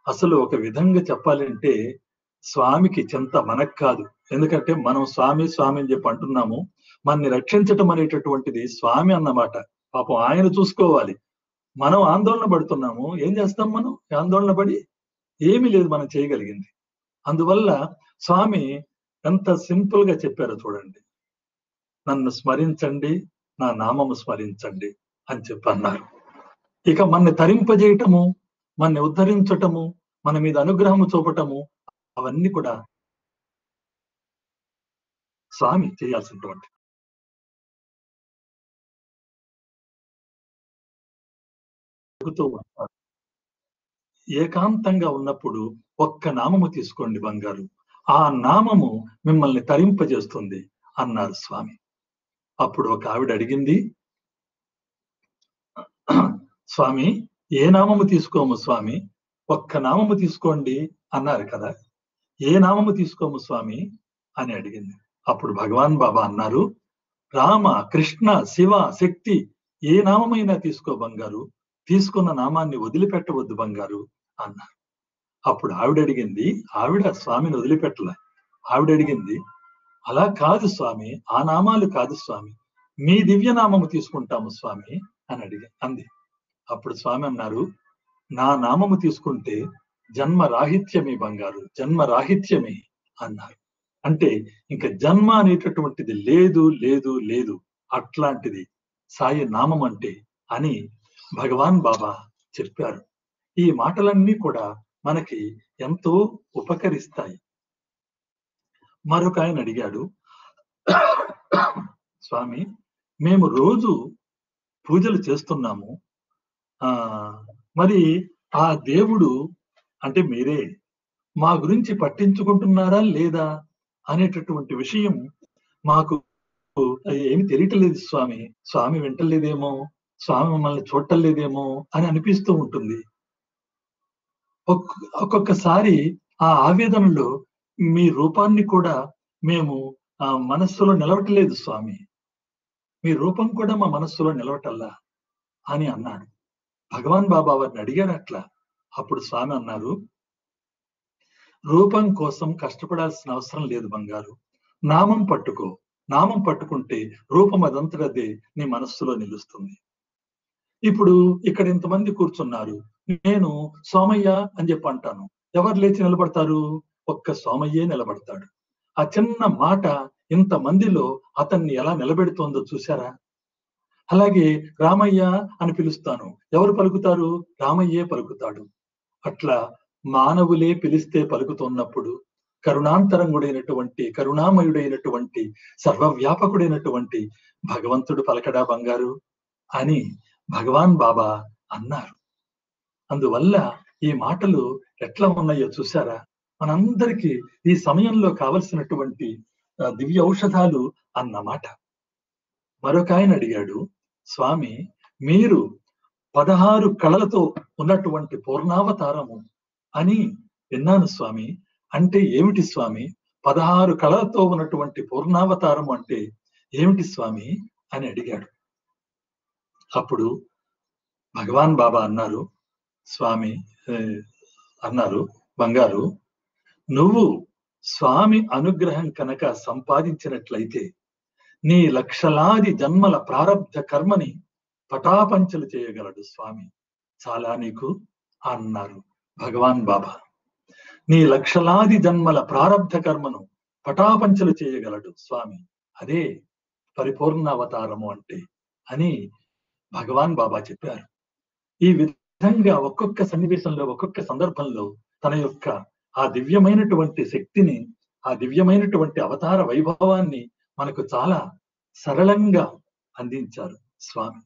అసలు ఒక విధంగా చెప్పాలంటే స్వామికి చింత మనకు కాదు. ఎందుకంటే మనం స్వామి స్వామి అని చెప్పి అంటున్నాము. మనని రక్షించటం అనేటటువంటిది స్వామి అన్నమాట. పాపం ఆయన చూసుకోవాలి. మనం ఆందోళన పడుతున్నాము. ఏం చేస్తాం మనం? ఆందోళన పడి ఏమీ లేదు మనం చేయగలిగింది. అందువల్ల స్వామి ఎంత సింపుల్గా చెప్పారో చూడండి. నన్ను స్మరించండి నా నామము స్మరించండి అని చెప్పి అన్నారు ఇక మనని తరింపజేయటము మనని ఉద్ధరించటము మన మీద అనుగ్రహము చూపటము అవన్నీ కూడా స్వామి చేయాల్సినటువంటి చెబుతూ ఉంటారు. ఏకాంతంగా ఉన్నప్పుడు ఒక్క నామము తీసుకోండి బంగారు. ఆ నామము మిమ్మల్ని తరింపజేస్తుంది అన్నారు స్వామి. అప్పుడు ఒక ఆవిడ అడిగింది స్వామి ఏ నామము తీసుకోము స్వామి? ఒక్క నామము తీసుకోండి అన్నారు కదా. ఏ నామము తీసుకోము స్వామి? అని అడిగింది. అప్పుడు భగవాన్ బాబా అన్నారు రామ కృష్ణ శివ శక్తి ఏ నామమైనా తీసుకో బంగారు. తీసుకున్న నామాన్ని వదిలిపెట్టవద్దు బంగారు అన్నారు. అప్పుడు ఆవిడ అడిగింది ఆవిడ స్వామిని వదిలిపెట్టలే. ఆవిడ అడిగింది అలా కాదు స్వామి ఆ నామాలు కాదు స్వామి. మీ దివ్య నామము తీసుకుంటాము స్వామి అని అడిగి అంది. అప్పుడు స్వామి అన్నారు నా నామము తీసుకుంటే జన్మ రాహిత్యమే బంగారు జన్మ రాహిత్యమే అన్నారు. అంటే ఇంకా జన్మ అనేటటువంటిది లేదు లేదు లేదు అట్లాంటిది సాయి నామం అంటే అని భగవాన్ బాబా చెప్పారు. ఈ మాటలన్నీ కూడా మనకి ఎంతో ఉపకరిస్తాయి. మరొక ఆయన అడిగాడు స్వామి మేము రోజు పూజలు చేస్తున్నాము ఆ మరి ఆ దేవుడు అంటే మీరే మా గురించి పట్టించుకుంటున్నారా లేదా అనేటటువంటి విషయం మాకు ఏమి తెలియటలేదు స్వామి. స్వామి వింటలేదేమో స్వామి మమ్మల్ని చూడటలేదేమో అని అనిపిస్తూ ఉంటుంది. ఒక్కొక్కసారి ఆ ఆవేదనలో మీ రూపాన్ని కూడా మేము ఆ మనస్సులో నిలవటలేదు స్వామి. మీ రూపం కూడా మా మనస్సులో నిలవటల్లా అని అన్నాడు. భగవాన్ బాబా వారిని అడిగారు అట్లా అప్పుడు స్వామి అన్నారు రూపం కోసం కష్టపడాల్సిన అవసరం లేదు బంగారు. నామం పట్టుకో. నామం పట్టుకుంటే రూపం అదంతటదే నీ మనస్సులో నిలుస్తుంది. ఇప్పుడు ఇక్కడ ఇంతమంది కూర్చున్నారు. నేను సోమయ్య అని చెప్పి అంటాను. ఎవరు లేచి నిలబడతారు? ఒక్క సోమయ్యే నిలబడతాడు. ఆ చిన్న మాట ఇంత మందిలో అతన్ని ఎలా నిలబెడుతోందో చూసారా అలాగే రామయ్య అని పిలుస్తాను. ఎవరు పలుకుతారు? రామయ్యే పలుకుతాడు. అట్లా మానవులే పిలిస్తే పలుకుతున్నప్పుడు కరుణాంతరంగుడైనటువంటి కరుణామయుడైనటువంటి సర్వవ్యాపకుడైనటువంటి భగవంతుడు పలకడా బంగారు అని భగవాన్ బాబా అన్నారు. అందువల్ల ఈ మాటలు ఎట్లా ఉన్నాయో చూసారా మనందరికీ ఈ సమయంలో కావలసినటువంటి దివ్య ఔషధాలు అన్నమాట. మరొక ఆయన అడిగాడు స్వామి మీరు పదహారు కళలతో ఉన్నటువంటి పూర్ణావతారము అని విన్నాను స్వామి. అంటే ఏమిటి స్వామి? పదహారు కళలతో ఉన్నటువంటి పూర్ణావతారము అంటే ఏమిటి స్వామి అని అడిగాడు. అప్పుడు భగవాన్ బాబా అన్నారు స్వామి అన్నారు బంగారు నువ్వు స్వామి అనుగ్రహం కనుక సంపాదించినట్లయితే నీ లక్షలాది జన్మల ప్రారబ్ధ కర్మని పటాపంచలు చేయగలడు స్వామి. చాలా నీకు అన్నారు. భగవాన్ బాబా నీ లక్షలాది జన్మల ప్రారబ్ధ కర్మను పటాపంచలు చేయగలడు స్వామి. అదే పరిపూర్ణ అవతారము అంటే అని భగవాన్ బాబా చెప్పారు. ఈ విధంగా ఒక్కొక్క సన్నివేశంలో ఒక్కొక్క సందర్భంలో తన యొక్క ఆ దివ్యమైనటువంటి శక్తిని ఆ దివ్యమైనటువంటి అవతార వైభవాన్ని మనకు చాలా సరళంగా అందించారు స్వామి.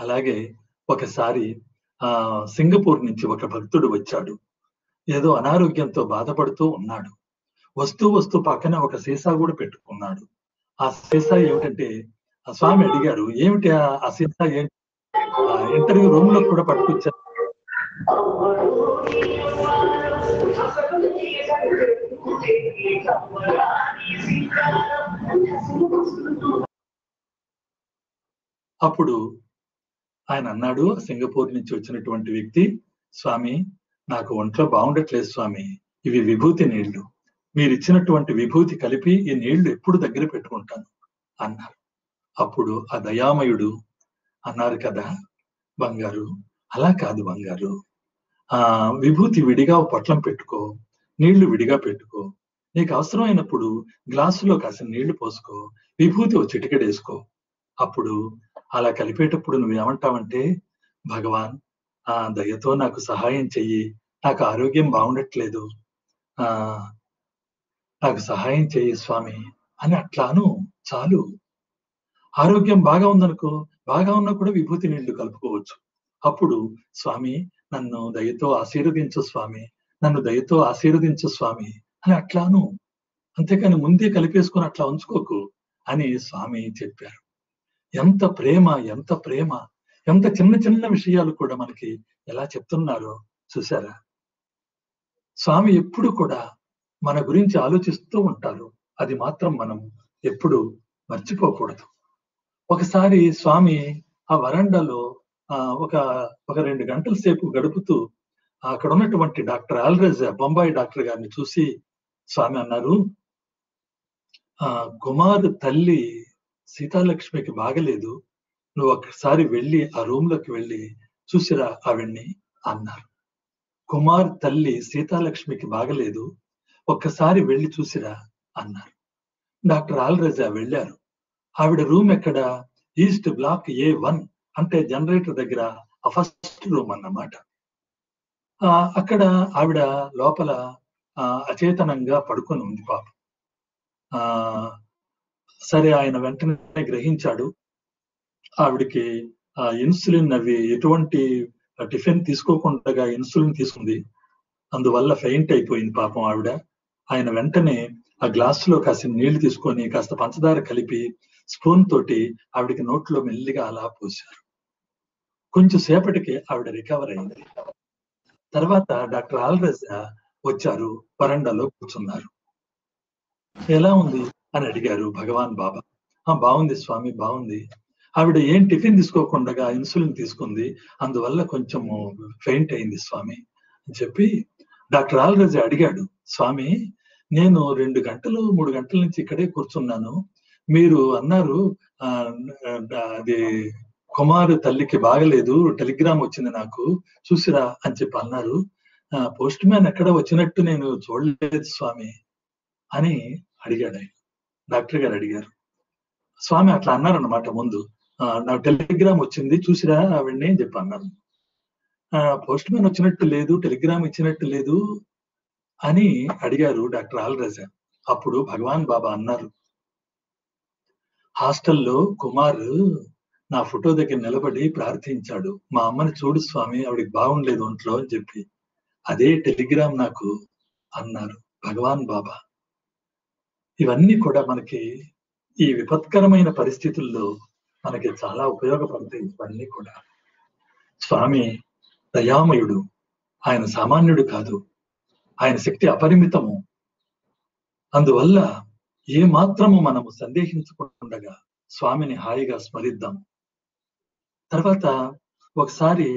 అలాగే ఒకసారి ఆ సింగపూర్ నుంచి ఒక భక్తుడు వచ్చాడు. ఏదో అనారోగ్యంతో బాధపడుతూ ఉన్నాడు. వస్తూ వస్తూ పక్కన ఒక సీసా కూడా పెట్టుకున్నాడు. ఆ సీసా ఏమిటంటే ఆ స్వామి అడిగారు ఏమిటి ఆ సీసా ఏంటి ఆ ఇంటర్వ్యూ రూమ్లో కూడా పట్టుకొచ్చారు. అప్పుడు ఆయన అన్నాడు సింగపూర్ నుంచి వచ్చినటువంటి వ్యక్తి స్వామి నాకు ఒంట్లో బాగుండట్లేదు స్వామి ఇవి విభూతి నీళ్ళు. మీరు ఇచ్చినటువంటి విభూతి కలిపి ఈ నీళ్ళు ఎప్పుడు దగ్గర పెట్టుకుంటాను అన్నారు. అప్పుడు ఆ దయామయుడు అన్నారు కదా బంగారు అలా కాదు బంగారు ఆ విభూతి విడిగా ఓ పొట్లం పెట్టుకో నీళ్ళు విడిగా పెట్టుకో. నీకు అవసరమైనప్పుడు గ్లాసులో కాసిన నీళ్ళు పోసుకో విభూతి ఓ చిటికెడేసుకో అప్పుడు అలా కలిపేటప్పుడు నువ్వేమంటావంటే భగవాన్ ఆ దయతో నాకు సహాయం చెయ్యి. నాకు ఆరోగ్యం బాగుండట్లేదు. ఆ నాకు సహాయం చెయ్యి స్వామి అని అట్లాను. చాలు. ఆరోగ్యం బాగా ఉందనుకో బాగా ఉన్నా కూడా విభూతి నీళ్ళు కలుపుకోవచ్చు. అప్పుడు స్వామి నన్ను దయతో ఆశీర్వదించు స్వామి నన్ను దయతో ఆశీర్వదించు స్వామి అని అట్లాను. అంతేకాని ముందే కలిపేసుకొని అట్లా ఉంచుకోకు అని స్వామి చెప్పారు. ఎంత ప్రేమ ఎంత ప్రేమ ఎంత చిన్న చిన్న విషయాలు కూడా మనకి ఎలా చెప్తున్నారో చూసారా స్వామి ఎప్పుడు కూడా మన గురించి ఆలోచిస్తూ ఉంటారు. అది మాత్రం మనం ఎప్పుడు మర్చిపోకూడదు. ఒకసారి స్వామి ఆ వరండాలో ఒక ఒక రెండు గంటల సేపు గడుపుతూ అక్కడ ఉన్నటువంటి డాక్టర్ ఆల్రెజ్ బొంబాయి డాక్టర్ గారిని చూసి స్వామి అన్నారు ఆ కుమారు తల్లి సీతాలక్ష్మికి బాగలేదు. నువ్వు ఒకసారి వెళ్ళి ఆ రూమ్లోకి వెళ్ళి చూసిరా ఆవిడ్ని అన్నారు. కుమార్ తల్లి సీతాలక్ష్మికి బాగలేదు. ఒక్కసారి వెళ్ళి చూసిరా అన్నారు. డాక్టర్ ఆల్రజా వెళ్ళారు. ఆవిడ రూమ్ ఎక్కడ? East block A one. అంటే జనరేటర్ దగ్గర ఆ ఫస్ట్ రూమ్ అన్నమాట. అక్కడ ఆవిడ లోపల ఆ అచేతనంగా పడుకొని ఉంది పాపం. ఆ సరే ఆయన వెంటనే గ్రహించాడు. ఆవిడకి ఆ ఇన్సులిన్ అవి ఎటువంటి టిఫిన్ తీసుకోకుండా ఇన్సులిన్ తీసుకుంది. అందువల్ల ఫెయింట్ అయిపోయింది పాపం ఆవిడ. ఆయన వెంటనే ఆ గ్లాస్లో కాసిన నీళ్ళు తీసుకొని కాస్త పంచదార కలిపి స్పూన్ తోటి ఆవిడకి నోట్లో మెల్లిగా అలా పోశారు. కొంచెం సేపటికి ఆవిడ రికవర్ అయింది. తర్వాత డాక్టర్ ఆల్రెజ్ వచ్చారు వరండాలో కూర్చున్నారు. ఎలా ఉంది? అని అడిగారు భగవాన్ బాబా. ఆ బాగుంది స్వామి బాగుంది. ఆవిడ ఏం టిఫిన్ తీసుకోకుండా ఇన్సులిన్ తీసుకుంది అందువల్ల కొంచెం ఫెయింట్ అయింది స్వామి అని చెప్పి డాక్టర్ ఆల్రెజ్ అడిగాడు. స్వామి నేను రెండు గంటలు మూడు గంటల నుంచి ఇక్కడే కూర్చున్నాను. మీరు అన్నారు ఆ, అది కుమారు తల్లికి బాగలేదు టెలిగ్రామ్ వచ్చింది నాకు చూసిరా అని చెప్పి అన్నారు. పోస్ట్ మ్యాన్ ఎక్కడ వచ్చినట్టు నేను చూడలేదు స్వామి అని అడిగాడు ఆయన. డాక్టర్ గారు అడిగారు. స్వామి అట్లా అన్నారన్నమాట ముందు. నా టెలిగ్రామ్ వచ్చింది చూసిరా ఆవిడనే అని చెప్పి అన్నారు. పోస్ట్ మ్యాన్ వచ్చినట్టు లేదు టెలిగ్రామ్ ఇచ్చినట్టు లేదు అని అడిగారు డాక్టర్ ఆల్రజా అప్పుడు భగవాన్ బాబా అన్నారు. హాస్టల్లో కుమార్ నా ఫోటో దగ్గర నిలబడి ప్రార్థించాడు. మా అమ్మని చూడు స్వామి ఆవిడకి బాగుండలేదు ఒంట్లో అని చెప్పి. అదే టెలిగ్రామ్ నాకు అన్నారు. భగవాన్ బాబా. ఇవన్నీ కూడా మనకి ఈ విపత్కరమైన పరిస్థితుల్లో మనకి చాలా ఉపయోగపడతాయి ఇవన్నీ కూడా. స్వామి దయామయుడు. ఆయన సామాన్యుడు కాదు. ఆయన శక్తి అపరిమితము. అందువల్ల ఏ మాత్రము మనము సందేహించకుండా స్వామిని హాయిగా స్మరిద్దాం తర్వాత ఒకసారి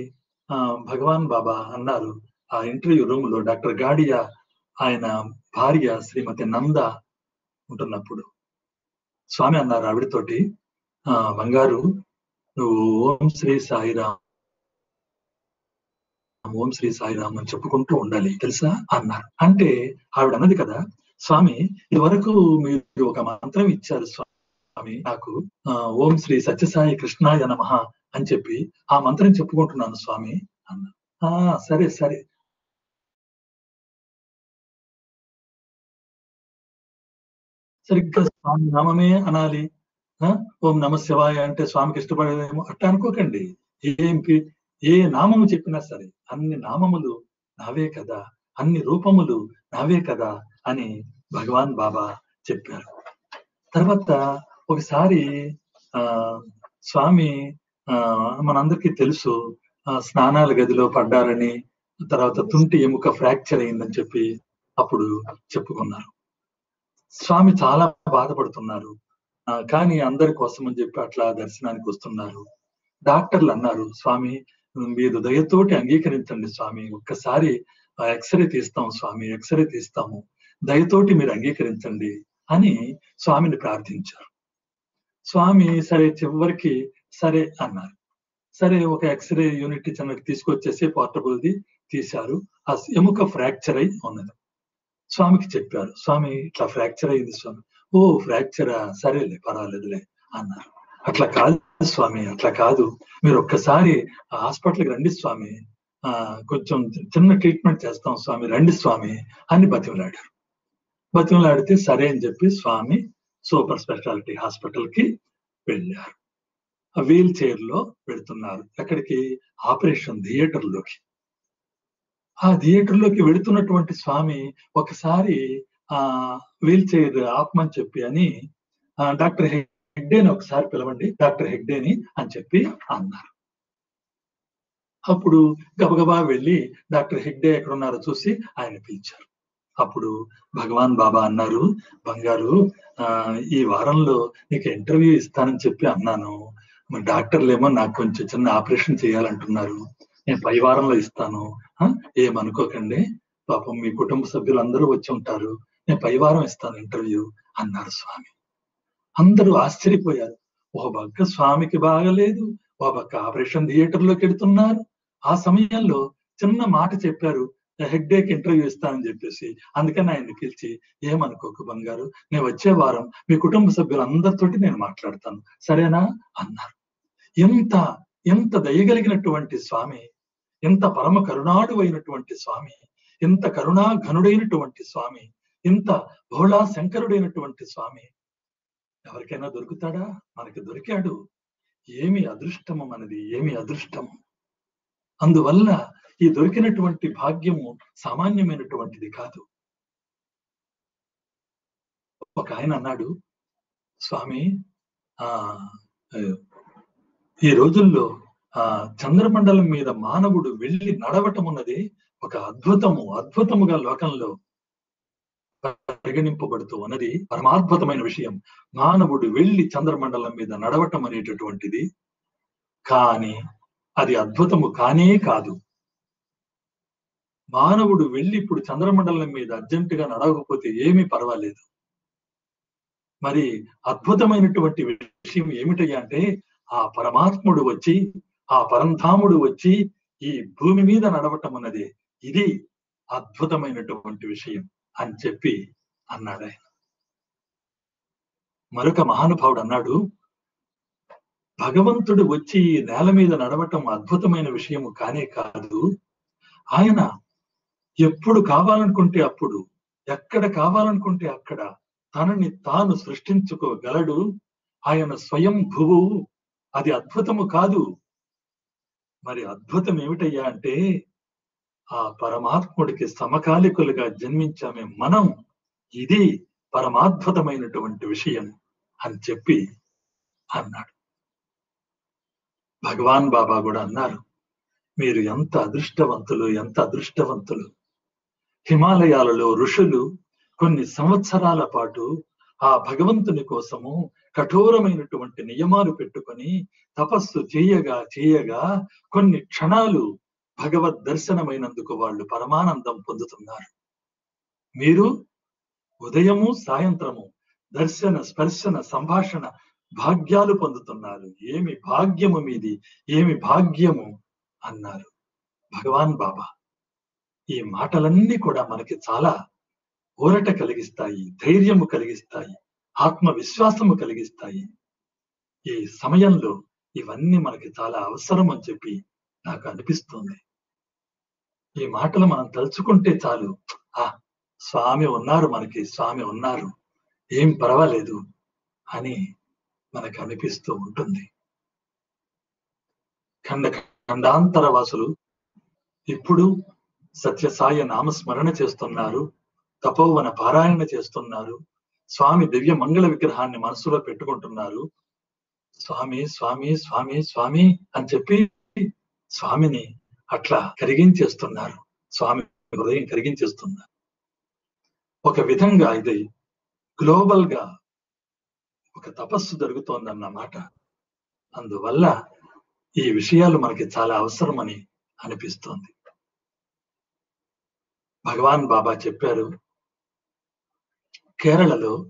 ఆ, భగవాన్ బాబా అన్నారు ఆ ఇంటర్వ్యూ రూమ్లో డాక్టర్ గాడియా ఆయన భార్య శ్రీమతి నంద ఉంటున్నప్పుడు. స్వామి అన్నారు ఆవిడతోటి ఆ బంగారు నువ్వు ఓం శ్రీ సాయిరామ్ ఓం శ్రీ సాయిరామ్ అని చెప్పుకుంటూ ఉండాలి తెలుసా? అన్నారు. అంటే ఆవిడ అన్నది కదా స్వామి ఇదివరకు మీరు ఒక మంత్రం ఇచ్చారు స్వామి నాకు ఓం శ్రీ సత్యసాయి కృష్ణాయ నమ అని చెప్పి ఆ మంత్రం చెప్పుకుంటున్నాను స్వామి అన్న. ఆ సరే సరే. సరిగ్గా స్వామి నామమే అనాలి. ఆ, ఓం నమ శివాయ అంటే స్వామికి ఇష్టపడేదేమో అట్లా అనుకోకండి. ఏంకి ఏ నామము చెప్పినా సరే అన్ని నామములు నావే కదా అన్ని రూపములు నావే కదా అని భగవాన్ బాబా చెప్పారు. తర్వాత ఒకసారి ఆ స్వామి మనందరికీ తెలుసు స్నానాల గదిలో పడ్డారని తర్వాత తుంటి ఎముక ఫ్రాక్చర్ అయిందని చెప్పి అప్పుడు చెప్పుకున్నారు. స్వామి చాలా బాధపడుతున్నారు. కానీ అందరి కోసం అని చెప్పి అట్లా దర్శనానికి వస్తున్నారు. డాక్టర్లు అన్నారు స్వామి మీరు దయతోటి అంగీకరించండి స్వామి. ఒక్కసారి ఎక్స్రే తీస్తాం స్వామి ఎక్స్రే తీస్తాము. దయతోటి మీరు అంగీకరించండి అని స్వామిని ప్రార్థించారు. స్వామి సరే చివరికి సరే అన్నారు. సరే ఒక ఎక్స్రే యూనిట్ చిన్నది తీసుకొచ్చేసి పోర్టబుల్ది తీశారు. ఆ ఎముక ఫ్రాక్చర్ అయి ఉన్నది. స్వామికి చెప్పారు స్వామి ఇట్లా ఫ్రాక్చర్ అయింది స్వామి. ఓ ఫ్రాక్చరా సరేలే పర్వాలేదులే అన్నారు. అట్లా కాదు స్వామి అట్లా కాదు. మీరు ఒక్కసారి హాస్పిటల్కి రండి స్వామి. ఆ కొంచెం చిన్న ట్రీట్మెంట్ చేస్తాం స్వామి రండి స్వామి అని బతిమలాడారు. బతిమలాడితే సరే అని చెప్పి స్వామి సూపర్ స్పెషాలిటీ హాస్పిటల్కి వెళ్ళారు. వీల్ చైర్లో పెడుతున్నారు. ఎక్కడికి ఆపరేషన్ థియేటర్లోకి ఆ థియేటర్లోకి వెళుతున్నటువంటి స్వామి ఒకసారి ఆ వీల్ చైర్ ఆపమని చెప్పి అని డాక్టర్ హెగ్డేని ఒకసారి పిలవండి డాక్టర్ హెగ్డేని అని చెప్పి అన్నారు. అప్పుడు గబగబా వెళ్ళి డాక్టర్ హెగ్డే ఎక్కడ ఉన్నారో చూసి ఆయన పిలిచారు. అప్పుడు భగవాన్ బాబా అన్నారు బంగారు ఆ ఈ వారంలో నీకు ఇంటర్వ్యూ ఇస్తానని చెప్పి అన్నాను. మరి డాక్టర్లు ఏమో నాకు కొంచెం చిన్న ఆపరేషన్ చేయాలంటున్నారు. నేను పై వారంలో ఇస్తాను. ఏమనుకోకండి. పాపం మీ కుటుంబ సభ్యులు అందరూ వచ్చి ఉంటారు. నేను పై వారం ఇస్తాను ఇంటర్వ్యూ అన్నారు స్వామి. అందరూ ఆశ్చర్యపోయారు. ఓ పక్క స్వామికి బాగలేదు. ఓ పక్క ఆపరేషన్ థియేటర్లోకి వెళ్తున్నారు. ఆ సమయంలో చిన్న మాట చెప్పారు. హెగ్డేకి ఇంటర్వ్యూ ఇస్తానని చెప్పేసి. అందుకని ఆయన పిలిచి ఏమనుకోకు బంగారు? నేను వచ్చే వారం మీ కుటుంబ సభ్యులందరితోటి నేను మాట్లాడతాను. సరేనా? అన్నారు. ఎంత ఎంత దయగలిగినటువంటి స్వామి ఎంత పరమ కరుణాడు అయినటువంటి స్వామి ఎంత కరుణా ఘనుడైనటువంటి స్వామి ఇంత భోళా శంకరుడైనటువంటి స్వామి. ఎవరికైనా దొరుకుతాడా? మనకి దొరికాడు. ఏమి అదృష్టము మనది ఏమి అదృష్టము. అందువల్ల ఈ దొరికినటువంటి భాగ్యము సామాన్యమైనటువంటిది కాదు. ఒక ఆయన అన్నాడు స్వామి ఆ ఈ రోజుల్లో ఆ చంద్రమండలం మీద మానవుడు వెళ్ళి నడవటం ఉన్నది ఒక అద్భుతము అద్భుతముగా లోకంలో పరిగణింపబడుతూ ఉన్నది. పరమాద్భుతమైన విషయం. మానవుడు వెళ్ళి చంద్రమండలం మీద నడవటం అనేటటువంటిది కానీ అది అద్భుతము కానే కాదు. మానవుడు వెళ్ళి ఇప్పుడు చంద్రమండలం మీద అర్జెంటుగా నడవకపోతే ఏమీ పర్వాలేదు. మరి అద్భుతమైనటువంటి విషయం ఏమిటయ్యా అంటే ఆ పరమాత్ముడు వచ్చి ఆ పరంధాముడు వచ్చి ఈ భూమి మీద నడవటం అన్నది ఇది అద్భుతమైనటువంటి విషయం అని చెప్పి అన్నాడు ఆయన. మరొక మహానుభావుడు అన్నాడు భగవంతుడు వచ్చి ఈ నేల మీద నడవటం అద్భుతమైన విషయము కానే కాదు. ఆయన ఎప్పుడు కావాలనుకుంటే అప్పుడు ఎక్కడ కావాలనుకుంటే అక్కడ తనని తాను సృష్టించుకోగలడు. ఆయన స్వయం భువు అది అద్భుతము కాదు. మరి అద్భుతం ఏమిటయ్యా అంటే ఆ పరమాత్ముడికి సమకాలికులుగా జన్మించామే మనం. ఇది పరమాద్భుతమైనటువంటి విషయం అని చెప్పి అన్నాడు. భగవాన్ బాబా కూడా అన్నారు మీరు ఎంత అదృష్టవంతులు ఎంత అదృష్టవంతులు. హిమాలయాలలో ఋషులు కొన్ని సంవత్సరాల పాటు ఆ భగవంతుని కోసము కఠోరమైనటువంటి నియమాలు పెట్టుకొని తపస్సు చేయగా చేయగా కొన్ని క్షణాలు భగవద్ దర్శనమైనందుకు వాళ్ళు పరమానందం పొందుతున్నారు. మీరు ఉదయము సాయంత్రము దర్శన స్పర్శన సంభాషణ భాగ్యాలు పొందుతున్నారు. ఏమి భాగ్యము మీది ఏమి భాగ్యము అన్నారు భగవాన్ బాబా. ఈ మాటలన్నీ కూడా మనకి చాలా ఊరట కలిగిస్తాయి ధైర్యము కలిగిస్తాయి ఆత్మవిశ్వాసము కలిగిస్తాయి. ఈ సమయంలో ఇవన్నీ మనకి చాలా అవసరం అని చెప్పి నాకు అనిపిస్తుంది. ఈ మాటలు మనం తలుచుకుంటే చాలు ఆ స్వామి ఉన్నారు మనకి స్వామి ఉన్నారు ఏం పర్వాలేదు అని మనకు అనిపిస్తూ ఉంటుంది. ఖండ ఖండాంతర వాసులు ఇప్పుడు సత్యసాయ నామస్మరణ చేస్తున్నారు. తపోవన పారాయణ చేస్తున్నారు. స్వామి దివ్య మంగళ విగ్రహాన్ని మనసులో పెట్టుకుంటున్నారు. స్వామి స్వామి స్వామి స్వామి అని చెప్పి స్వామిని అట్లా కరిగించేస్తున్నారు. స్వామి హృదయం కరిగించేస్తున్నారు. ఒక విధంగా ఇది గ్లోబల్గా ఒక తపస్సు జరుగుతోందన్నమాట. అందువల్ల ఈ విషయాలు మనకి చాలా అవసరమని అనిపిస్తోంది. భగవాన్ బాబా చెప్పారు కేరళలో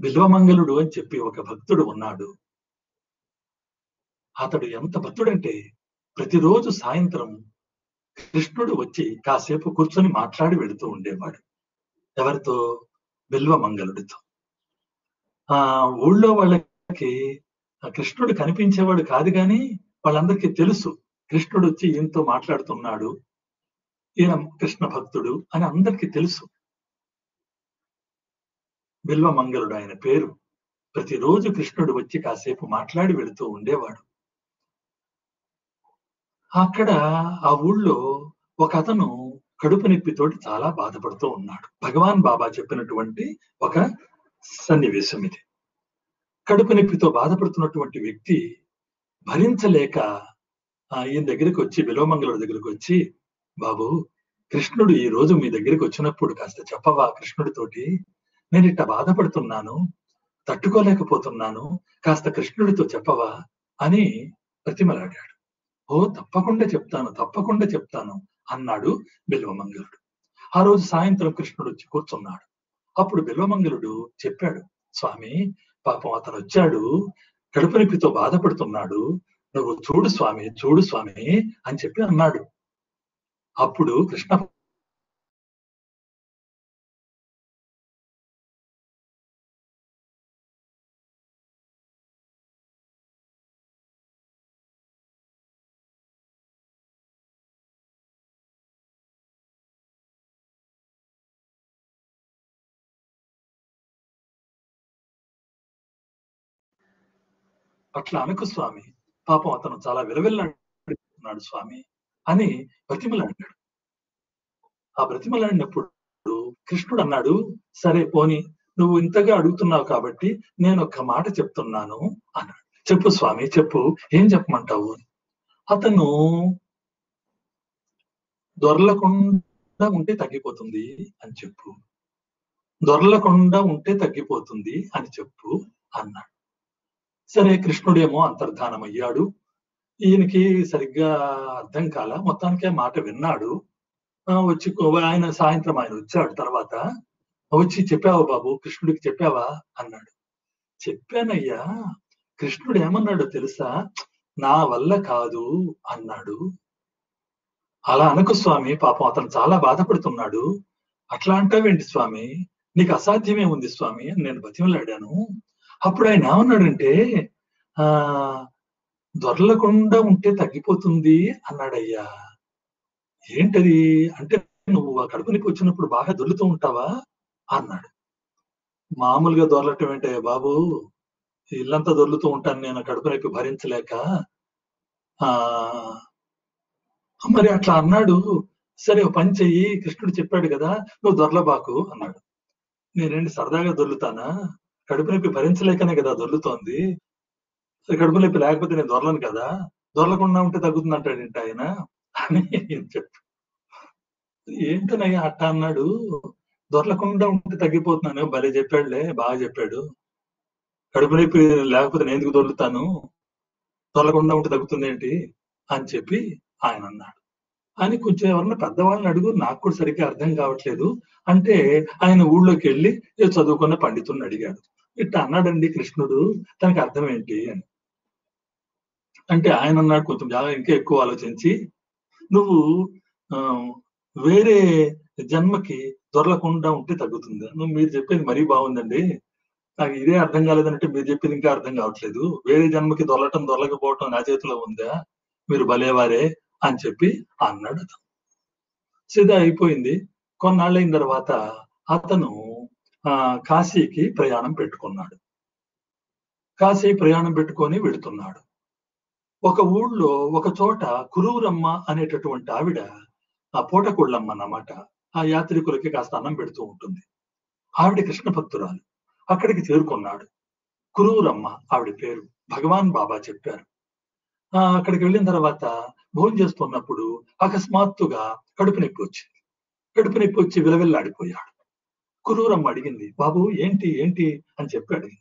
బిల్వమంగళుడు అని చెప్పి ఒక భక్తుడు ఉన్నాడు. అతడు ఎంత భక్తుడంటే ప్రతిరోజు సాయంత్రం కృష్ణుడు వచ్చి కాసేపు కూర్చొని మాట్లాడి వెళుతూ ఉండేవాడు. ఎవరితో? బిల్వమంగళుడితో ఆ ఊళ్ళో వాళ్ళకి కృష్ణుడు కనిపించేవాడు కాదు కానీ వాళ్ళందరికీ తెలుసు కృష్ణుడు వచ్చి ఈయనతో మాట్లాడుతున్నాడు. ఈయన కృష్ణ భక్తుడు అని అందరికీ తెలుసు. బిల్వమంగళుడు ఆయన పేరు. ప్రతిరోజు కృష్ణుడు వచ్చి కాసేపు మాట్లాడి వెళుతూ ఉండేవాడు. అక్కడ ఆ ఊళ్ళో ఒక అతను కడుపు నొప్పితోటి చాలా బాధపడుతూ ఉన్నాడు. భగవాన్ బాబా చెప్పినటువంటి ఒక సన్నివేశం ఇది కడుపు నొప్పితో బాధపడుతున్నటువంటి వ్యక్తి భరించలేక ఈయన దగ్గరికి వచ్చి విలోమంగళుడి దగ్గరికి వచ్చి బాబు కృష్ణుడు ఈ రోజు మీ దగ్గరికి వచ్చినప్పుడు కాస్త చెప్పవా కృష్ణుడితోటి? నేను ఇట్ట బాధపడుతున్నాను తట్టుకోలేకపోతున్నాను కాస్త కృష్ణుడితో చెప్పవా అని ప్రతిమలాడాడు. ఓ తప్పకుండా చెప్తాను తప్పకుండా చెప్తాను అన్నాడు బిల్వమంగళుడు. ఆ రోజు సాయంత్రం కృష్ణుడు వచ్చి కూర్చున్నాడు. అప్పుడు బిల్వమంగళుడు చెప్పాడు స్వామి పాపం అతను వచ్చాడు కడుపు నొప్పితో బాధపడుతున్నాడు నువ్వు చూడు స్వామి చూడు స్వామి అని చెప్పి అన్నాడు. అప్పుడు కృష్ణ అట్లా ఆమెకు స్వామి పాపం అతను చాలా విలవిల్లాడుతున్నాడు స్వామి అని బ్రతిమలాడినాడు ఆ బ్రతిమలాడినప్పుడు కృష్ణుడు అన్నాడు సరే పోని నువ్వు ఇంతగా అడుగుతున్నావు కాబట్టి నేను ఒక మాట చెప్తున్నాను అన్నాడు. చెప్పు స్వామి చెప్పు ఏం చెప్పమంటావు? అతను దొరలకుండా ఉంటే తగ్గిపోతుంది అని చెప్పు. దొరలకుండా ఉంటే తగ్గిపోతుంది అని చెప్పు అన్నాడు. సరే కృష్ణుడేమో అంతర్ధానం అయ్యాడు ఈయనకి సరిగ్గా అర్థం కాల. మొత్తానికి ఆ మాట విన్నాడు. వచ్చి ఆయన సాయంత్రం ఆయన వచ్చాడు తర్వాత. వచ్చి చెప్పావా బాబు? కృష్ణుడికి చెప్పావా? అన్నాడు. చెప్పానయ్యా. కృష్ణుడు ఏమన్నాడో తెలుసా? నా వల్ల కాదు అన్నాడు. అలా అనకు స్వామి. పాపం అతను చాలా బాధపడుతున్నాడు. అట్లా అంటావేంటి స్వామి? నీకు అసాధ్యమే ఉంది స్వామి. అని నేను బతిమలాడాను. అప్పుడు ఆయన ఏమన్నాడంటే ఆ దొరలకుండా ఉంటే తగ్గిపోతుంది అన్నాడయ్యా. ఏంటది? అంటే నువ్వు ఆ కడుపునికి వచ్చినప్పుడు బాగా దొర్లుతూ ఉంటావా? అన్నాడు. మామూలుగా దొరలటం ఏంటయ్యా బాబు? ఇల్లంతా దొర్లుతూ ఉంటాను నేను కడుపు నొప్పి భరించలేక. ఆ మరి అట్లా అన్నాడు. సరే పని చెయ్యి కృష్ణుడు చెప్పాడు కదా నువ్వు దొరలబాకు అన్నాడు. నేనేంటి సరదాగా దొర్లుతానా? కడుపు నొప్పి భరించలేకనే కదా దొర్లుతోంది. కడుపు నొప్పి లేకపోతే నేను దొరలను కదా. దొరలకుండా ఉంటే తగ్గుతుంది అంటాడేంటి ఆయన? అని చెప్పి. ఏంటనయ్యా అట్ట అన్నాడు. దొరలకుండా ఉంటే తగ్గిపోతున్నాను. భలే చెప్పాడులే బాగా చెప్పాడు. కడుపు నొప్పి లేకపోతే నేను ఎందుకు దొరుకుతాను దొరలకుండా ఉంటే తగ్గుతుంది ఏంటి? అని చెప్పి ఆయన అన్నాడు. అని కొంచెం ఎవరన్నా పెద్దవాళ్ళని అడుగు నాకు కూడా సరిగ్గా అర్థం కావట్లేదు. అంటే ఆయన ఊళ్ళోకి వెళ్ళి చదువుకున్న పండితుడిని అడిగాడు. ఇట్లా అన్నాడండి కృష్ణుడు తనకి అర్థం ఏంటి అని. అంటే ఆయన అన్నాడు కొంచెం జాగ్రత్త ఇంకా ఎక్కువ ఆలోచించి నువ్వు వేరే జన్మకి దొరలకుండా ఉంటే తగ్గుతుంది. నువ్వు మీరు చెప్పేది మరీ బాగుందండి. నాకు ఇదే అర్థం కాలేదంటే మీరు చెప్పేది ఇంకా అర్థం కావట్లేదు. వేరే జన్మకి దొరలటం దొరలకపోవటం నా చేతిలో ఉందా? మీరు భలేవారే అని చెప్పి అన్నాడు అతను. సిద్ధ అయిపోయింది. కొన్నాళ్ళైన తర్వాత అతను కాశీకి ప్రయాణం పెట్టుకున్నాడు. కాశీ ప్రయాణం పెట్టుకొని వెళుతున్నాడు. ఒక ఊళ్ళో ఒక చోట కురూరమ్మ అనేటటువంటి ఆవిడ ఆ పూటకుళ్ళమ్మ అన్నమాట ఆ యాత్రికులకి కాస్త అన్నం పెడుతూ ఉంటుంది. ఆవిడ కృష్ణ భక్తురాలు అక్కడికి చేరుకున్నాడు. కురూరమ్మ ఆవిడ పేరు భగవాన్ బాబా చెప్పారు. ఆ అక్కడికి వెళ్ళిన తర్వాత భోజనం చేస్తున్నప్పుడు అకస్మాత్తుగా కడుపు నొప్పి వచ్చింది. కడుపు నొప్పి వచ్చి విలవిల్లాడిపోయాడు. కురూరమ్మ అడిగింది బాబు ఏంటి ఏంటి? అని చెప్పి అడిగింది.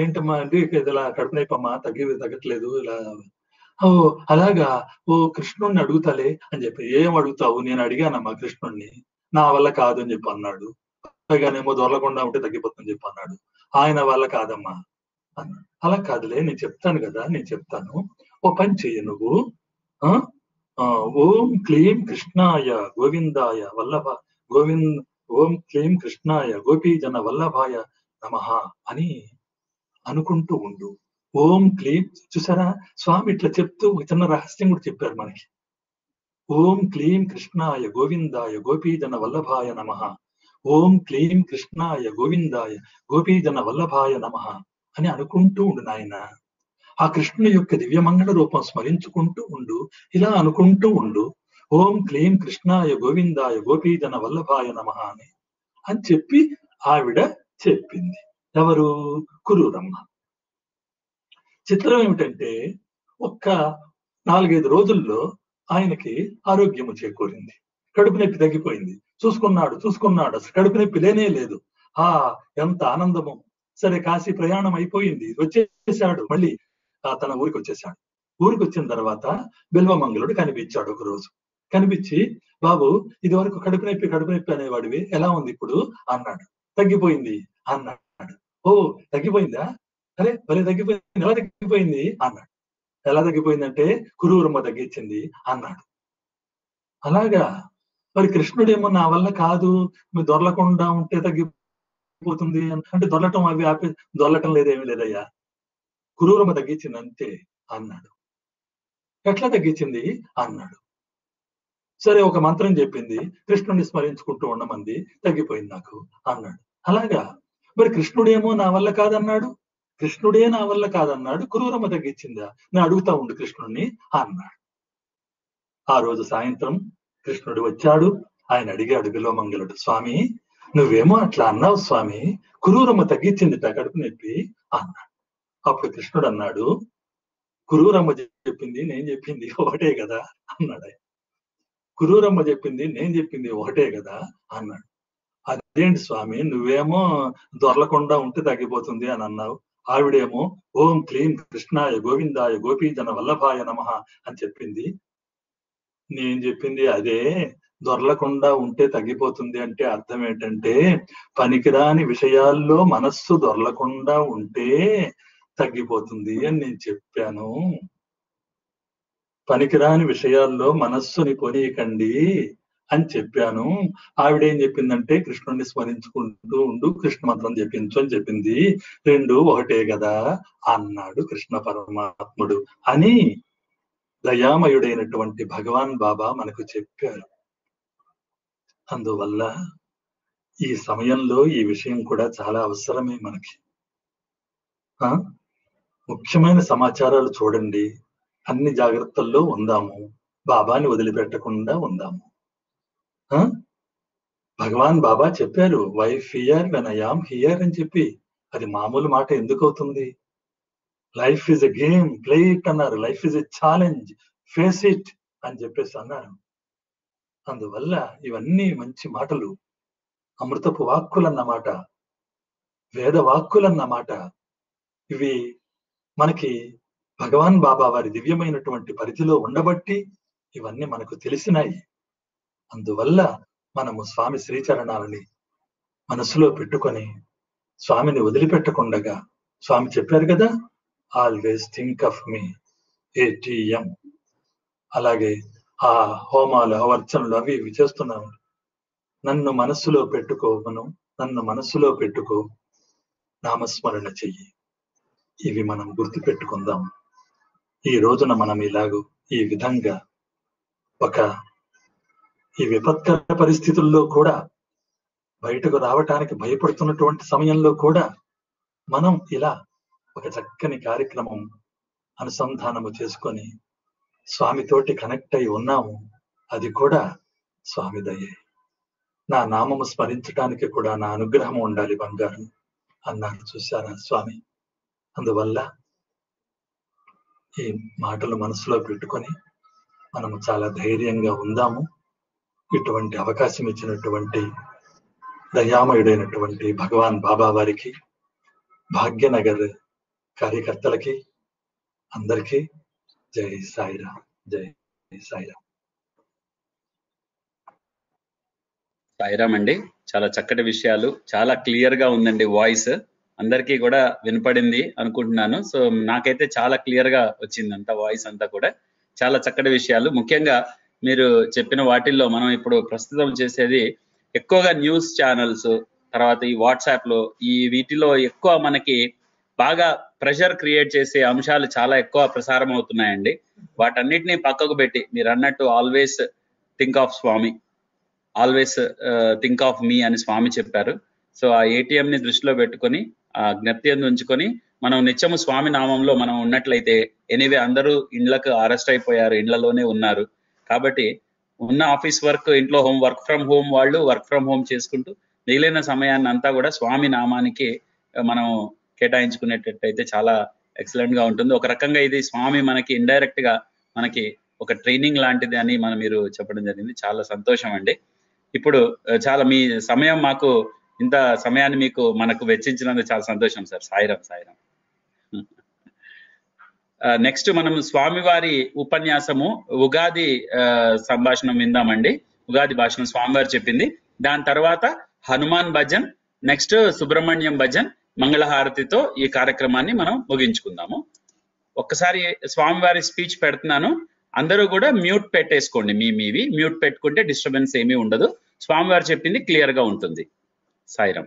ఏంటమ్మా అంటే ఇది ఇలా కడుపు నొప్పి అమ్మా తగ్గి తగ్గట్లేదు ఇలా ఓ అలాగా? ఓ కృష్ణుణ్ణి అడుగుతాలే అని చెప్పి ఏం అడుగుతావు? నేను అడిగానమ్మా కృష్ణుణ్ణి నా వల్ల కాదు అని చెప్పి అన్నాడు. పైగానేమో దొరలకుండా ఉంటే తగ్గిపోతుందని చెప్పి అన్నాడు. ఆయన వల్ల కాదమ్మా అన్నాడు. అలా కాదులే నేను చెప్తాను కదా నేను చెప్తాను. ఓ పని చెయ్యి నువ్వు. ఆ ఓం క్లీం కృష్ణాయ గోవిందాయ వల్లభ గోవింద్ ఓం క్లీం కృష్ణాయ గోపీజన వల్లభాయ నమ అని అనుకుంటూ ఉండు. ఓం క్లీం చూసారా స్వామి ఇట్లా చెప్తూ చిన్న రహస్యం కూడా చెప్పారు మనకి. ఓం క్లీం కృష్ణాయ గోవిందాయ గోపీజన వల్లభాయ నమః. ఓం క్లీం కృష్ణాయ గోవిందాయ గోపీజన వల్లభాయ నమః అని అనుకుంటూ ఉండు నాయన. ఆ కృష్ణుని యొక్క దివ్యమంగళ రూపం స్మరించుకుంటూ ఉండు. ఇలా అనుకుంటూ ఉండు. ఓం క్లీం కృష్ణాయ గోవిందాయ గోపీజన వల్లభాయ నమ అని అని చెప్పి ఆవిడ చెప్పింది. ఎవరు? కురూరమ్మ. చిత్రం ఏమిటంటే ఒక్క నాలుగైదు రోజుల్లో ఆయనకి ఆరోగ్యము చేకూరింది. కడుపు నొప్పి తగ్గిపోయింది. చూసుకున్నాడు చూసుకున్నాడు. అసలు కడుపు నొప్పి లేనే లేదు. ఆ ఎంత ఆనందము. సరే కాశీ ప్రయాణం అయిపోయింది. వచ్చేసాడు. మళ్ళీ తన ఊరికి వచ్చేసాడు ఊరికి వచ్చిన తర్వాత బిల్వమంగళుడు కనిపించాడు ఒక రోజు కనిపించి బాబు ఇది వరకు కడుపు నొప్పి కడుపు నొప్పి అనేవాడివి ఎలా ఉంది ఇప్పుడు? అన్నాడు. తగ్గిపోయింది అన్నాడు. ఓ తగ్గిపోయిందా? అరే భలే తగ్గిపోయింది ఎలా తగ్గిపోయింది? అన్నాడు. ఎలా తగ్గిపోయిందంటే కురూరమ్మ తగ్గించింది అన్నాడు. అలాగా. మరి కృష్ణుడేమో నా వల్ల కాదు మీరు దొరలకుండా ఉంటే తగ్గిపోతుంది అని- అంటే దొరలటం అవి ఆపి దొరలటం లేదేమీ లేదయ్యా. కురూరమ్మ తగ్గించింది అంతే అన్నాడు. ఎట్లా తగ్గించింది? అన్నాడు. సరే ఒక మంత్రం చెప్పింది. కృష్ణుడిని స్మరించుకుంటూ ఉండమంది. తగ్గిపోయింది నాకు అన్నాడు. అలాగా? మరి కృష్ణుడేమో నా వల్ల కాదన్నాడు? కృష్ణుడే నా వల్ల కాదన్నాడు? కురూరమ్మ తగ్గించిందా? నేను అడుగుతా ఉండు కృష్ణుడిని అన్నాడు. ఆ రోజు సాయంత్రం కృష్ణుడు వచ్చాడు. ఆయన అడిగాడు విలోమంగలుడు స్వామి నువ్వేమో అట్లా అన్నావు స్వామి కురూరమ్మ తగ్గించింది కడుపు నొప్పి అన్నాడు. అప్పుడు కృష్ణుడు అన్నాడు కురూరమ్మ చెప్పింది నేను చెప్పింది ఒకటే కదా అన్నాడు ఆయన. కురూరమ్మ చెప్పింది నేను చెప్పింది ఒకటే కదా అన్నాడు. అదేంటి స్వామి నువ్వేమో దొరలకుండా ఉంటే తగ్గిపోతుంది అని అన్నావు. ఆవిడేమో ఓం క్లీం కృష్ణాయ గోవిందాయ గోపీజన వల్లభాయ నమ అని చెప్పింది. నేను చెప్పింది అదే దొరలకుండా ఉంటే తగ్గిపోతుంది అంటే అర్థం ఏంటంటే పనికిరాని విషయాల్లో మనస్సు దొరలకుండా ఉంటే తగ్గిపోతుంది అని నేను చెప్పాను. పనికిరాని విషయాల్లో మనస్సుని కొనియకండి అని చెప్పాను. ఆవిడేం చెప్పిందంటే కృష్ణుడిని స్మరించుకుంటూ ఉండు కృష్ణ మంత్రం చెప్పించు అని చెప్పింది. రెండు ఒకటే కదా అన్నాడు కృష్ణ పరమాత్ముడు. అని దయామయుడైనటువంటి భగవాన్ బాబా మనకు చెప్పారు. అందువల్ల ఈ సమయంలో ఈ విషయం కూడా చాలా అవసరమే మనకి. ఆ? ముఖ్యమైన సమాచారాలు చూడండి. అన్ని జాగ్రత్తల్లో ఉందాము. బాబాని వదిలిపెట్టకుండా ఉందాము. ఆ? భగవాన్ బాబా చెప్పారు why fear when I am here అని చెప్పి. అది మామూలు మాట ఎందుకు అవుతుంది? Life is a game play it అన్నారు. Life is a challenge face it అని చెప్పేసి అన్నారు. అందువల్ల ఇవన్నీ మంచి మాటలు. అమృతపు వాక్కులన్నమాట వేద వాక్కులన్నమాట ఇవి మనకి భగవాన్ బాబా వారి దివ్యమైనటువంటి పరిధిలో ఉండబట్టి ఇవన్నీ మనకు తెలిసినాయి. అందువల్ల మనము స్వామి శ్రీచరణాలని మనసులో పెట్టుకొని స్వామిని వదిలిపెట్టకుండగా స్వామి చెప్పారు కదా always think of me ATM అలాగే ఆ హోమాలు అవర్చనలు అవి ఇవి చేస్తున్నాము. నన్ను మనస్సులో పెట్టుకోమను నన్ను మనస్సులో పెట్టుకో నామస్మరణ చెయ్యి. ఇవి మనం గుర్తు పెట్టుకుందాం ఈ రోజున మనం ఇలాగూ ఈ విధంగా ఒక ఈ విపత్కర పరిస్థితుల్లో కూడా బయటకు రావటానికి భయపడుతున్నటువంటి సమయంలో కూడా మనం ఇలా ఒక చక్కని కార్యక్రమం అనుసంధానము చేసుకొని స్వామితోటి కనెక్ట్ అయి ఉన్నాము అది కూడా స్వామి దయే. నా నామము స్మరించడానికి కూడా నా అనుగ్రహం ఉండాలి బంగారు. అన్నారు చూశారా స్వామి. అందువల్ల ఈ మాటలు మనసులో పెట్టుకొని మనము చాలా ధైర్యంగా ఉందాము. ఇటువంటి అవకాశం ఇచ్చినటువంటి దయామయుడైనటువంటి భగవాన్ బాబా వారికి భాగ్యనగర్ కార్యకర్తలకి అందరికీ జై సాయిరామ్ జై సాయిరామ్. సాయిరామ్ అండి. చాలా చక్కటి విషయాలు చాలా క్లియర్గా ఉందండి వాయిస్. అందరికీ కూడా వినపడింది అనుకుంటున్నాను. సో నాకైతే చాలా క్లియర్గా వచ్చింది అంతా వాయిస్ అంతా కూడా. చాలా చక్కటి విషయాలు. ముఖ్యంగా మీరు చెప్పిన వాటిల్లో మనం ఇప్పుడు ప్రస్తుతం చేసేది ఎక్కువగా న్యూస్ ఛానల్స్ తర్వాత ఈ వాట్సాప్లో ఈ వీటిలో ఎక్కువ మనకి బాగా ప్రెషర్ క్రియేట్ చేసే అంశాలు చాలా ఎక్కువ ప్రసారం అవుతున్నాయండి. వాటన్నిటిని పక్కకు పెట్టి మీరు అన్నట్టు always think of Swami. Always think of me అని స్వామి చెప్పారు. సో ఆ ఏటీఎం ని దృష్టిలో పెట్టుకొని జ్ఞప్తి ఉంచుకొని మనం నిత్యము స్వామి నామంలో మనం ఉన్నట్లయితే ఎనీవే అందరూ ఇండ్లకు అరెస్ట్ అయిపోయారు ఇండ్లలోనే ఉన్నారు. కాబట్టి ఉన్న ఆఫీస్ వర్క్ ఇంట్లో హోమ్ వర్క్ ఫ్రమ్ హోమ్ వాళ్ళు వర్క్ ఫ్రమ్ హోమ్ చేసుకుంటూ మిగిలిన సమయాన్ని అంతా కూడా స్వామి నామానికి మనం కేటాయించుకునేటట్టయితే చాలా ఎక్సలెంట్గా ఉంటుంది. ఒక రకంగా ఇది స్వామి మనకి ఇండైరెక్ట్గా మనకి ఒక ట్రైనింగ్ లాంటిది అని మనం మీరు చెప్పడం జరిగింది. చాలా సంతోషం అండి. ఇప్పుడు చాలా మీ సమయం మాకు ఇంత సమయాన్ని మీకు మనకు వెచ్చించినందుకు చాలా సంతోషం సార్. సాయిరాం సాయిరాం. నెక్స్ట్ మనం స్వామివారి ఉపన్యాసము ఉగాది సంభాషణం విందామండి. ఉగాది భాషణం స్వామివారు చెప్పింది. దాని తర్వాత హనుమాన్ భజన్ నెక్స్ట్ సుబ్రహ్మణ్యం భజన్ మంగళహారతితో ఈ కార్యక్రమాన్ని మనం ముగించుకుందాము. ఒక్కసారి స్వామివారి స్పీచ్ పెడుతున్నాను. అందరూ కూడా మ్యూట్ పెట్టేసుకోండి మీ మీవి. మ్యూట్ పెట్టుకుంటే డిస్టర్బెన్స్ ఏమీ ఉండదు. స్వామివారు చెప్పింది క్లియర్గా ఉంటుంది. సాయిరాం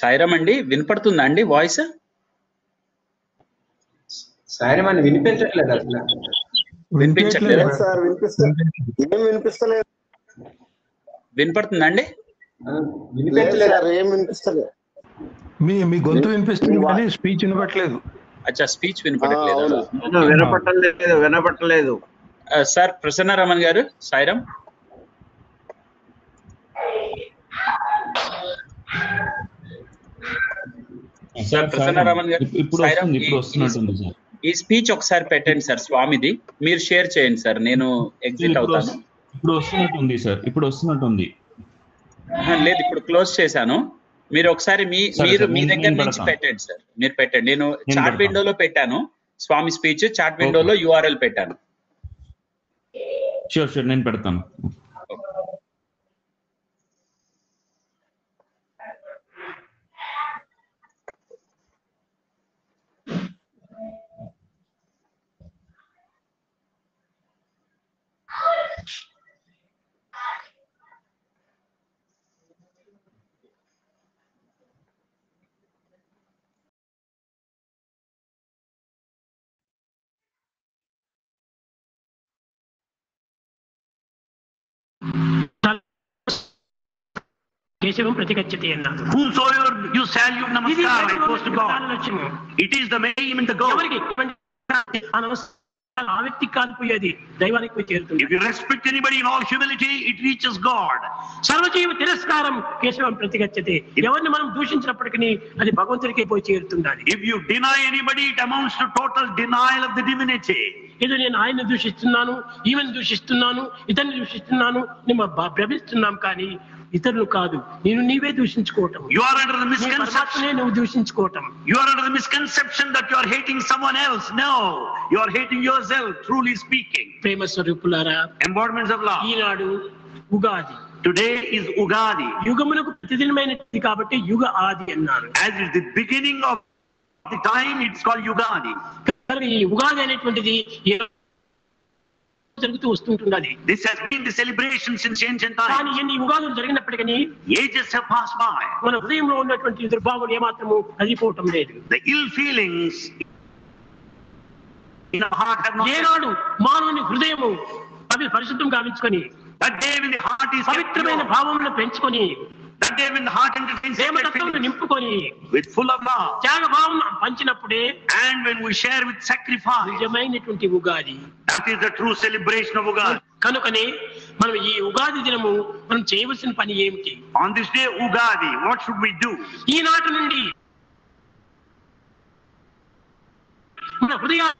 సాయిరామ్ అండి వినపడుతుందా అండి వాయిస్? సాయం అని వినిపించట్లేదు అసలు. వినిపించట్లేదా? సార్ ఏం వినిపిస్తలేదు. వినపడుతుందా అండి? వినిపించలేదు సార్ ఏం వినిపిస్తలేదు. మీ మీ గొంతు వినిపిస్తుంది కానీ స్పీచ్ వినపట్లేదు. అచ్చా స్పీచ్ వినపడట్లేదా వినపట్టలేదు వినపట్టలేదు సార్ ప్రసన్న రమణ్ గారు సాయిరామ్ సార్ గారు ఇప్పుడు ఇప్పుడు ఈ- వస్తున్నట్టుంది సార్. ఈ స్పీచ్ ఒకసారి పెట్టండి సార్ స్వామిది. మీరు షేర్ చేయండి సార్ నేను ఎగ్జిట్ అవుతాను. ఇప్పుడు వస్తున్నట్టుంది సార్ ఇప్పుడు వస్తున్నట్టుంది. లేదు ఇప్పుడు క్లోజ్ చేశాను. మీరు ఒకసారి మీ మీరు మీ దగ్గర నుంచి. పెట్టండి సార్ మీరు పెట్టండి. నేను చాట్. విండోలో పెట్టాను స్వామి స్పీచ్ చాట్ విండోలో యూఆర్ఎల్ పెట్టాను. షూర్ షూర్ నేను పెడతాను. Whomsoever you sell your I to It is the name and the goal. ఆ వ్యక్తి కాల్పోయేది దైవానికి పోయి చేరుతుంది. If you respect anybody in all humility it reaches God సర్వజీవ తిరస్కారం కేశవం ప్రతిగచ్చతే. ఎవరిని మనం దూషించినప్పటికీ అది భగవంతుడికి పోయి చేరుతుండాలి. If you deny anybody it amounts to total denial of the divinity ఇది నేను ఆయన్ని దూషిస్తున్నాను ఈమెను దూషిస్తున్నాను ఇతన్ని దూషిస్తున్నాను నేను భ్రమిస్తున్నాం కానీ ఇతరులు కాదు. నేను నీవే దూషించుకోవటం. You are under the misconception నేను దూషించుకోవటం. You are under the misconception that you are hating someone else no you are hating your truly speaking. ప్రేమ స్వరూపులారా Embodiments of love. Eenadu Ugadi Today is Ugadi. యుగమునకు ప్రతిదినమైనది కాబట్టి యుగ ఆది అన్నారు As is the beginning of the time, it's called Ugadi. కనుక ఈ ఉగాది అనేటువంటిది ఏ- జరుగుతూ వస్తుంటున్నది This has been the celebration since ancient times. కానీ ఎన్ని యుగాదులు జరిగినప్పటికీ Ages have passed by. మన హృదయంలో ఉన్నటువంటి దుర్భావం ఏమాత్రము అదిపోవటం లేదు The ill feelings ఏనాడు మానవుని హృదయము అవి పరిశుద్ధం గావించుకొని హార్ట్ పవిత్రమైన భావములను పెంచుకొని కనుకని మనం ఈ ఉగాది దినము మనం చేయవలసిన పని ఏమిటి? On this day Ugadi what should we do ఈనాటి నుండి మన హృదయాన్ని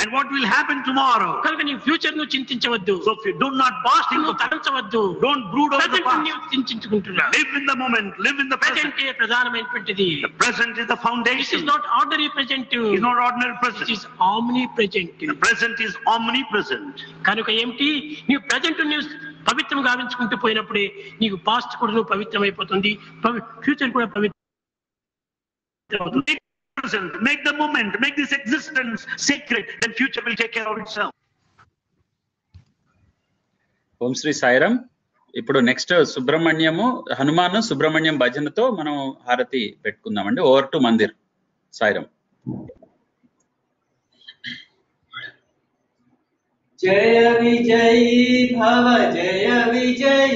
and what will happen tomorrow కనుక నీ ఫ్యూచర్ను చింతించవద్దు. So if you do not past in తరించవద్దు don't brood over the ప్రెసెంట్ని చింతించుకుంటున్నా. Live in the moment live in the present ఏ ప్రధానమైనటువంటిది? The present is the foundation is not ordinary present is not ordinary present is omnipresent the present is omnipresent కనుక ఏంటి నీ present news పవిత్రం గావించుకుంటూ పోయినప్పుడే నీకు past కూడా పవిత్రం అయిపోతుంది ఫ్యూచర్ కూడా పవిత్రం present, make the moment, make this existence sacred, then future will take care of itself. Om Shri Sairam ఇప్పుడు నెక్స్ట్ సుబ్రహ్మణ్యము హనుమాన్ సుబ్రహ్మణ్యం భజనతో మనం హారతి పెట్టుకుందామండి. ఓవర్ టు మందిర్ సాయిరామ్ జయ విజయ భవ జయ విజయ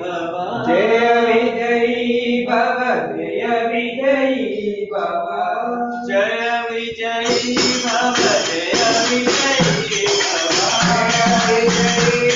భవ. జయ విజయ భవ Shiva Jaya Jaya Jaya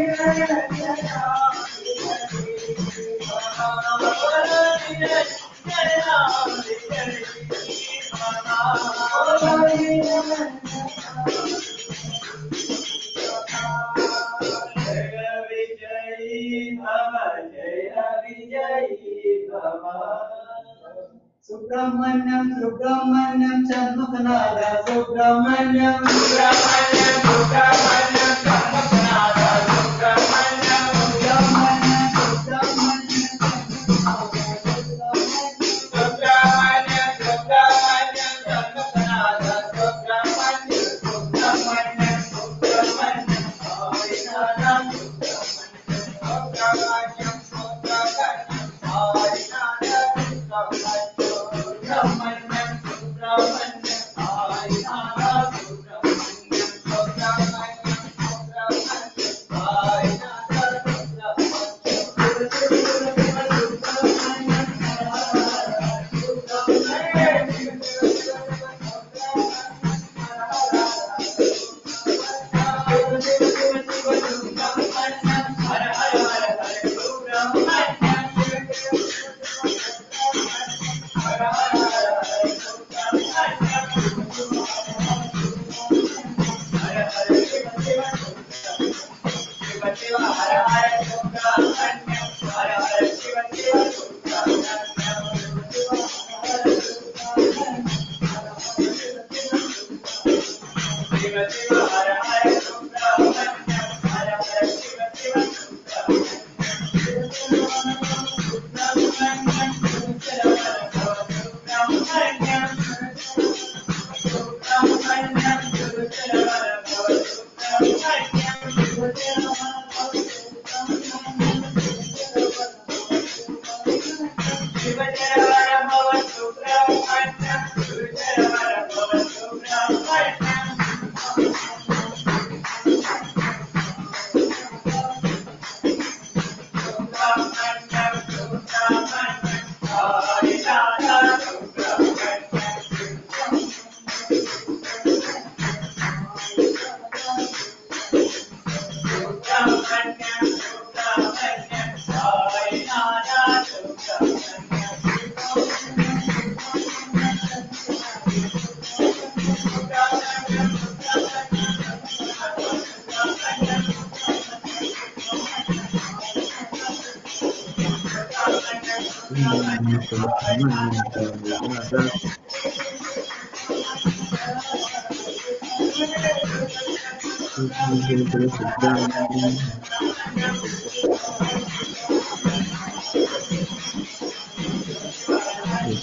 Subrahmanyam Subrahmanyam Shanmukhanatha Subrahmanyam Subrahmanyam Subrahmanyam Shanmukhanatha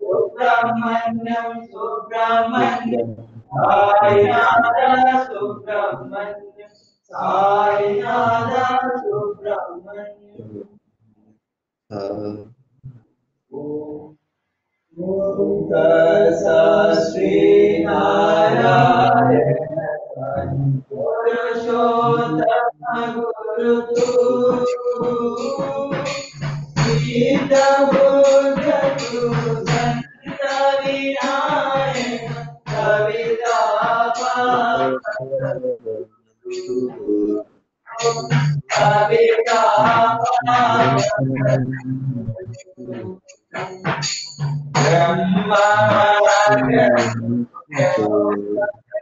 Subrahmanyam Subrahmanyam Sainath Subrahmanyam Sainath Subrahmanyam మూక శ్రీనారాయణ పురుషోత్తమ గురుతు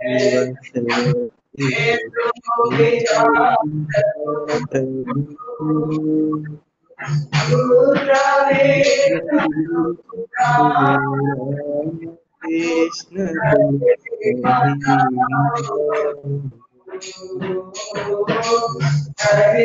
Krishna Hare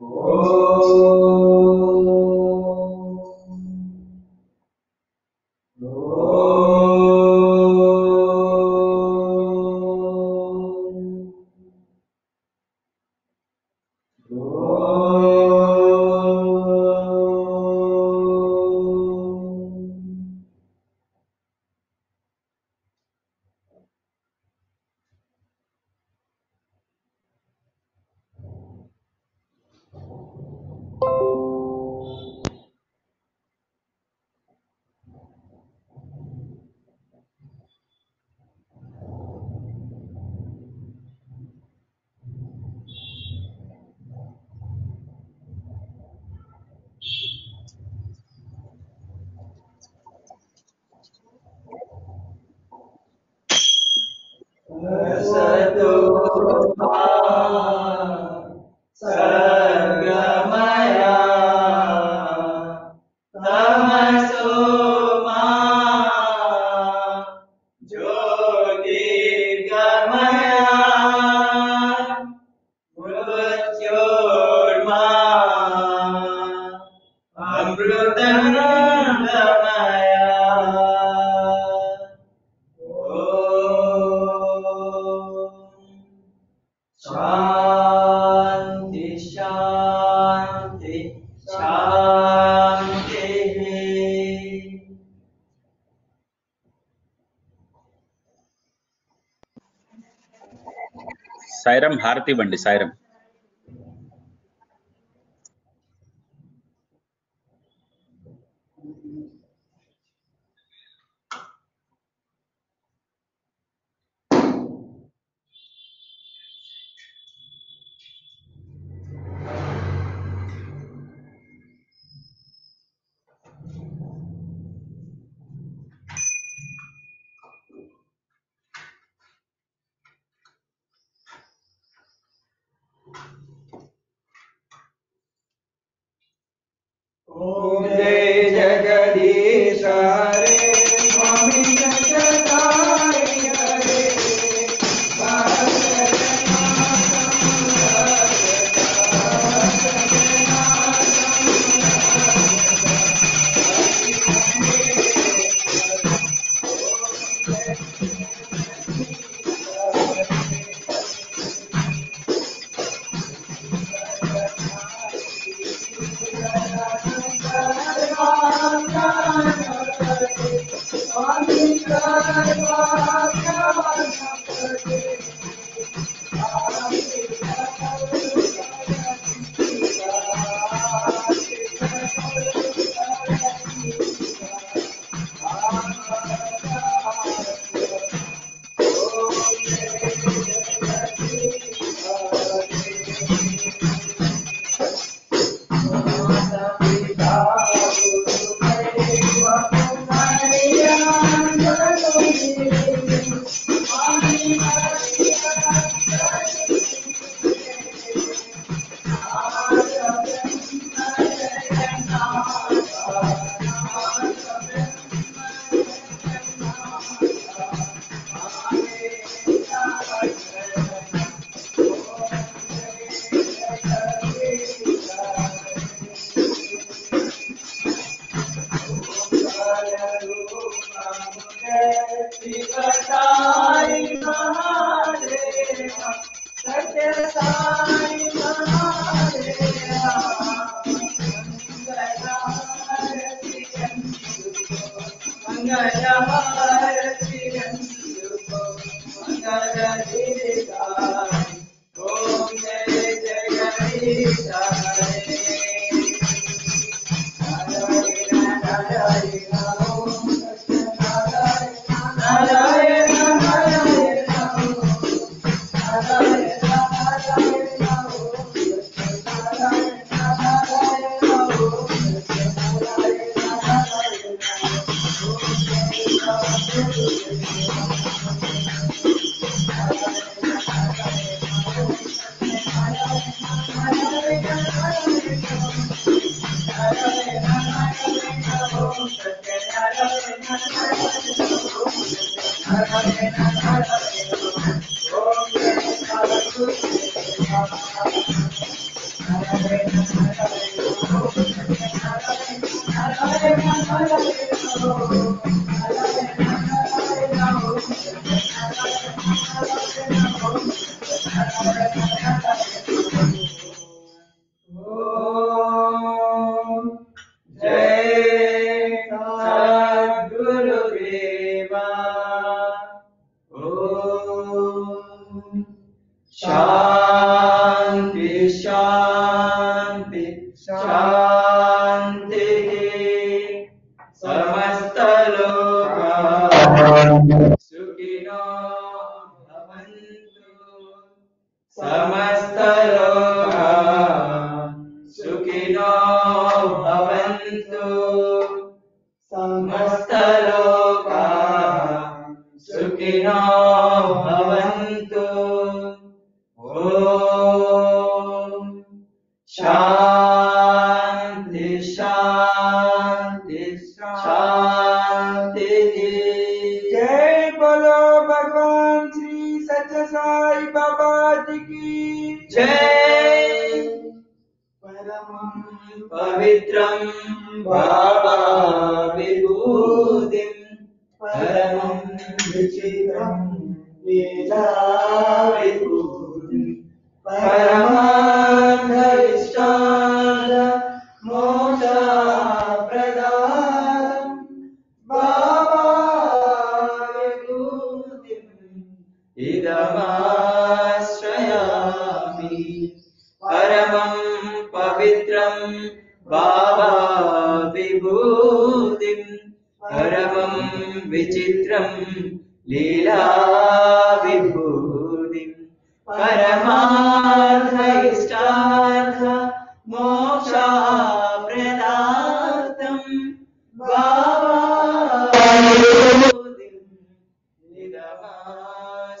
Oh సాయిరం హారతి ఇవ్వండి సాయిరం. Yeah.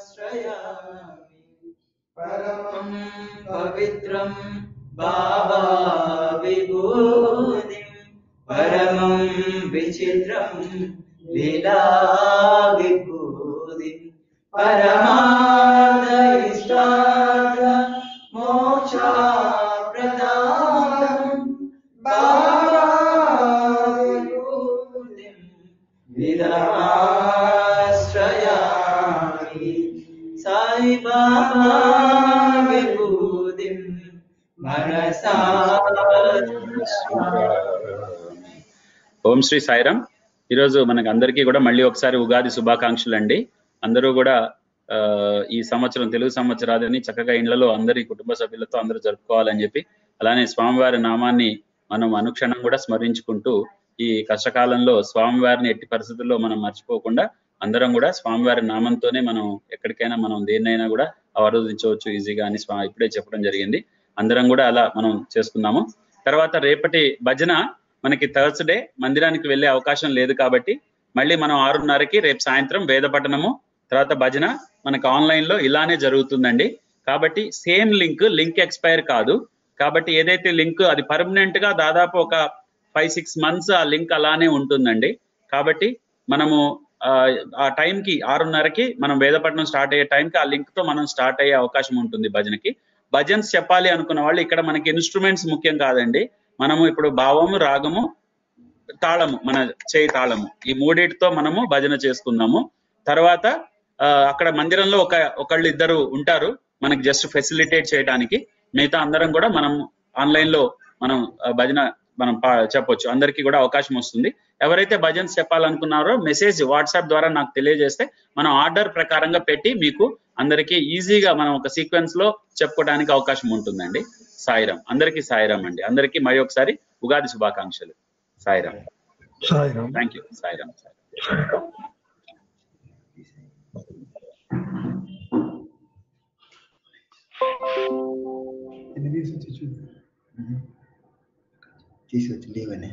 श्रयामि परमं पवित्रं बाबा विबोदिम् परमं विचित्रम् ఓం శ్రీ సాయిరామ్. ఈరోజు మనకు అందరికీ కూడా మళ్ళీ ఒకసారి ఉగాది శుభాకాంక్షలు అండి అందరూ కూడా ఈ సంవత్సరం తెలుగు సంవత్సరాలని చక్కగా ఇండ్లలో అందరి కుటుంబ సభ్యులతో అందరూ జరుపుకోవాలని చెప్పి అలానే స్వామివారి నామాన్ని మనం అనుక్షణం కూడా స్మరించుకుంటూ ఈ కష్టకాలంలో స్వామివారిని ఎట్టి పరిస్థితుల్లో మనం మర్చిపోకుండా అందరం కూడా స్వామివారి నామంతోనే మనం ఎక్కడికైనా మనం దేన్నైనా కూడా అవరోధించవచ్చు ఈజీగా అని స్వా ఇప్పుడే చెప్పడం జరిగింది. అందరం కూడా అలా మనం చేసుకుందాము తర్వాత రేపటి భజన మనకి థర్స్డే మందిరానికి వెళ్ళే అవకాశం లేదు కాబట్టి మళ్ళీ మనం ఆరున్నరకి రేపు సాయంత్రం వేద పఠనము తర్వాత భజన మనకు ఆన్లైన్లో ఇలానే జరుగుతుందండి. కాబట్టి సేమ్ లింక్ లింక్ ఎక్స్పైర్ కాదు. కాబట్టి ఏదైతే లింక్ అది పర్మనెంట్గా దాదాపు ఒక ఫైవ్ సిక్స్ మంత్స్ ఆ లింక్ అలానే ఉంటుందండి. కాబట్టి మనము ఆ, ఆ టైంకి ఆరున్నరకి మనం వేదపట్నం స్టార్ట్ అయ్యే టైంకి ఆ లింక్తో మనం స్టార్ట్ అయ్యే అవకాశం ఉంటుంది భజనకి. భజన్స్ చెప్పాలి అనుకున్న వాళ్ళు ఇక్కడ మనకి ఇన్స్ట్రుమెంట్స్ ముఖ్యం కాదండి. మనము ఇప్పుడు భావము రాగము తాళము మన చేయి తాళము. ఈ మూడింటితో మనము భజన చేసుకుందాము. తర్వాత అక్కడ మందిరంలో ఒక ఒకళ్ళు ఇద్దరు ఉంటారు. మనకి జస్ట్ ఫెసిలిటేట్ చేయడానికి మిగతా అందరం కూడా మనం ఆన్లైన్లో మనం భజన మనం పా- చెప్పొచ్చు. అందరికీ కూడా అవకాశం వస్తుంది. ఎవరైతే భజన్స్ చెప్పాలనుకున్నారో మెసేజ్ వాట్సాప్ ద్వారా నాకు తెలియజేస్తే మనం ఆర్డర్ ప్రకారంగా పెట్టి మీకు అందరికీ ఈజీగా మనం ఒక సీక్వెన్స్లో చెప్పుకోవడానికి అవకాశం ఉంటుందండి. సాయిరామ్. అందరికీ సాయిరామ్ అండి. అందరికీ మరి ఒకసారి ఉగాది శుభాకాంక్షలు. సాయిరామ్. సాయిరామ్. థ్యాంక్ యూ సాయిరామ్ తీసుకొచ్చి లేవనే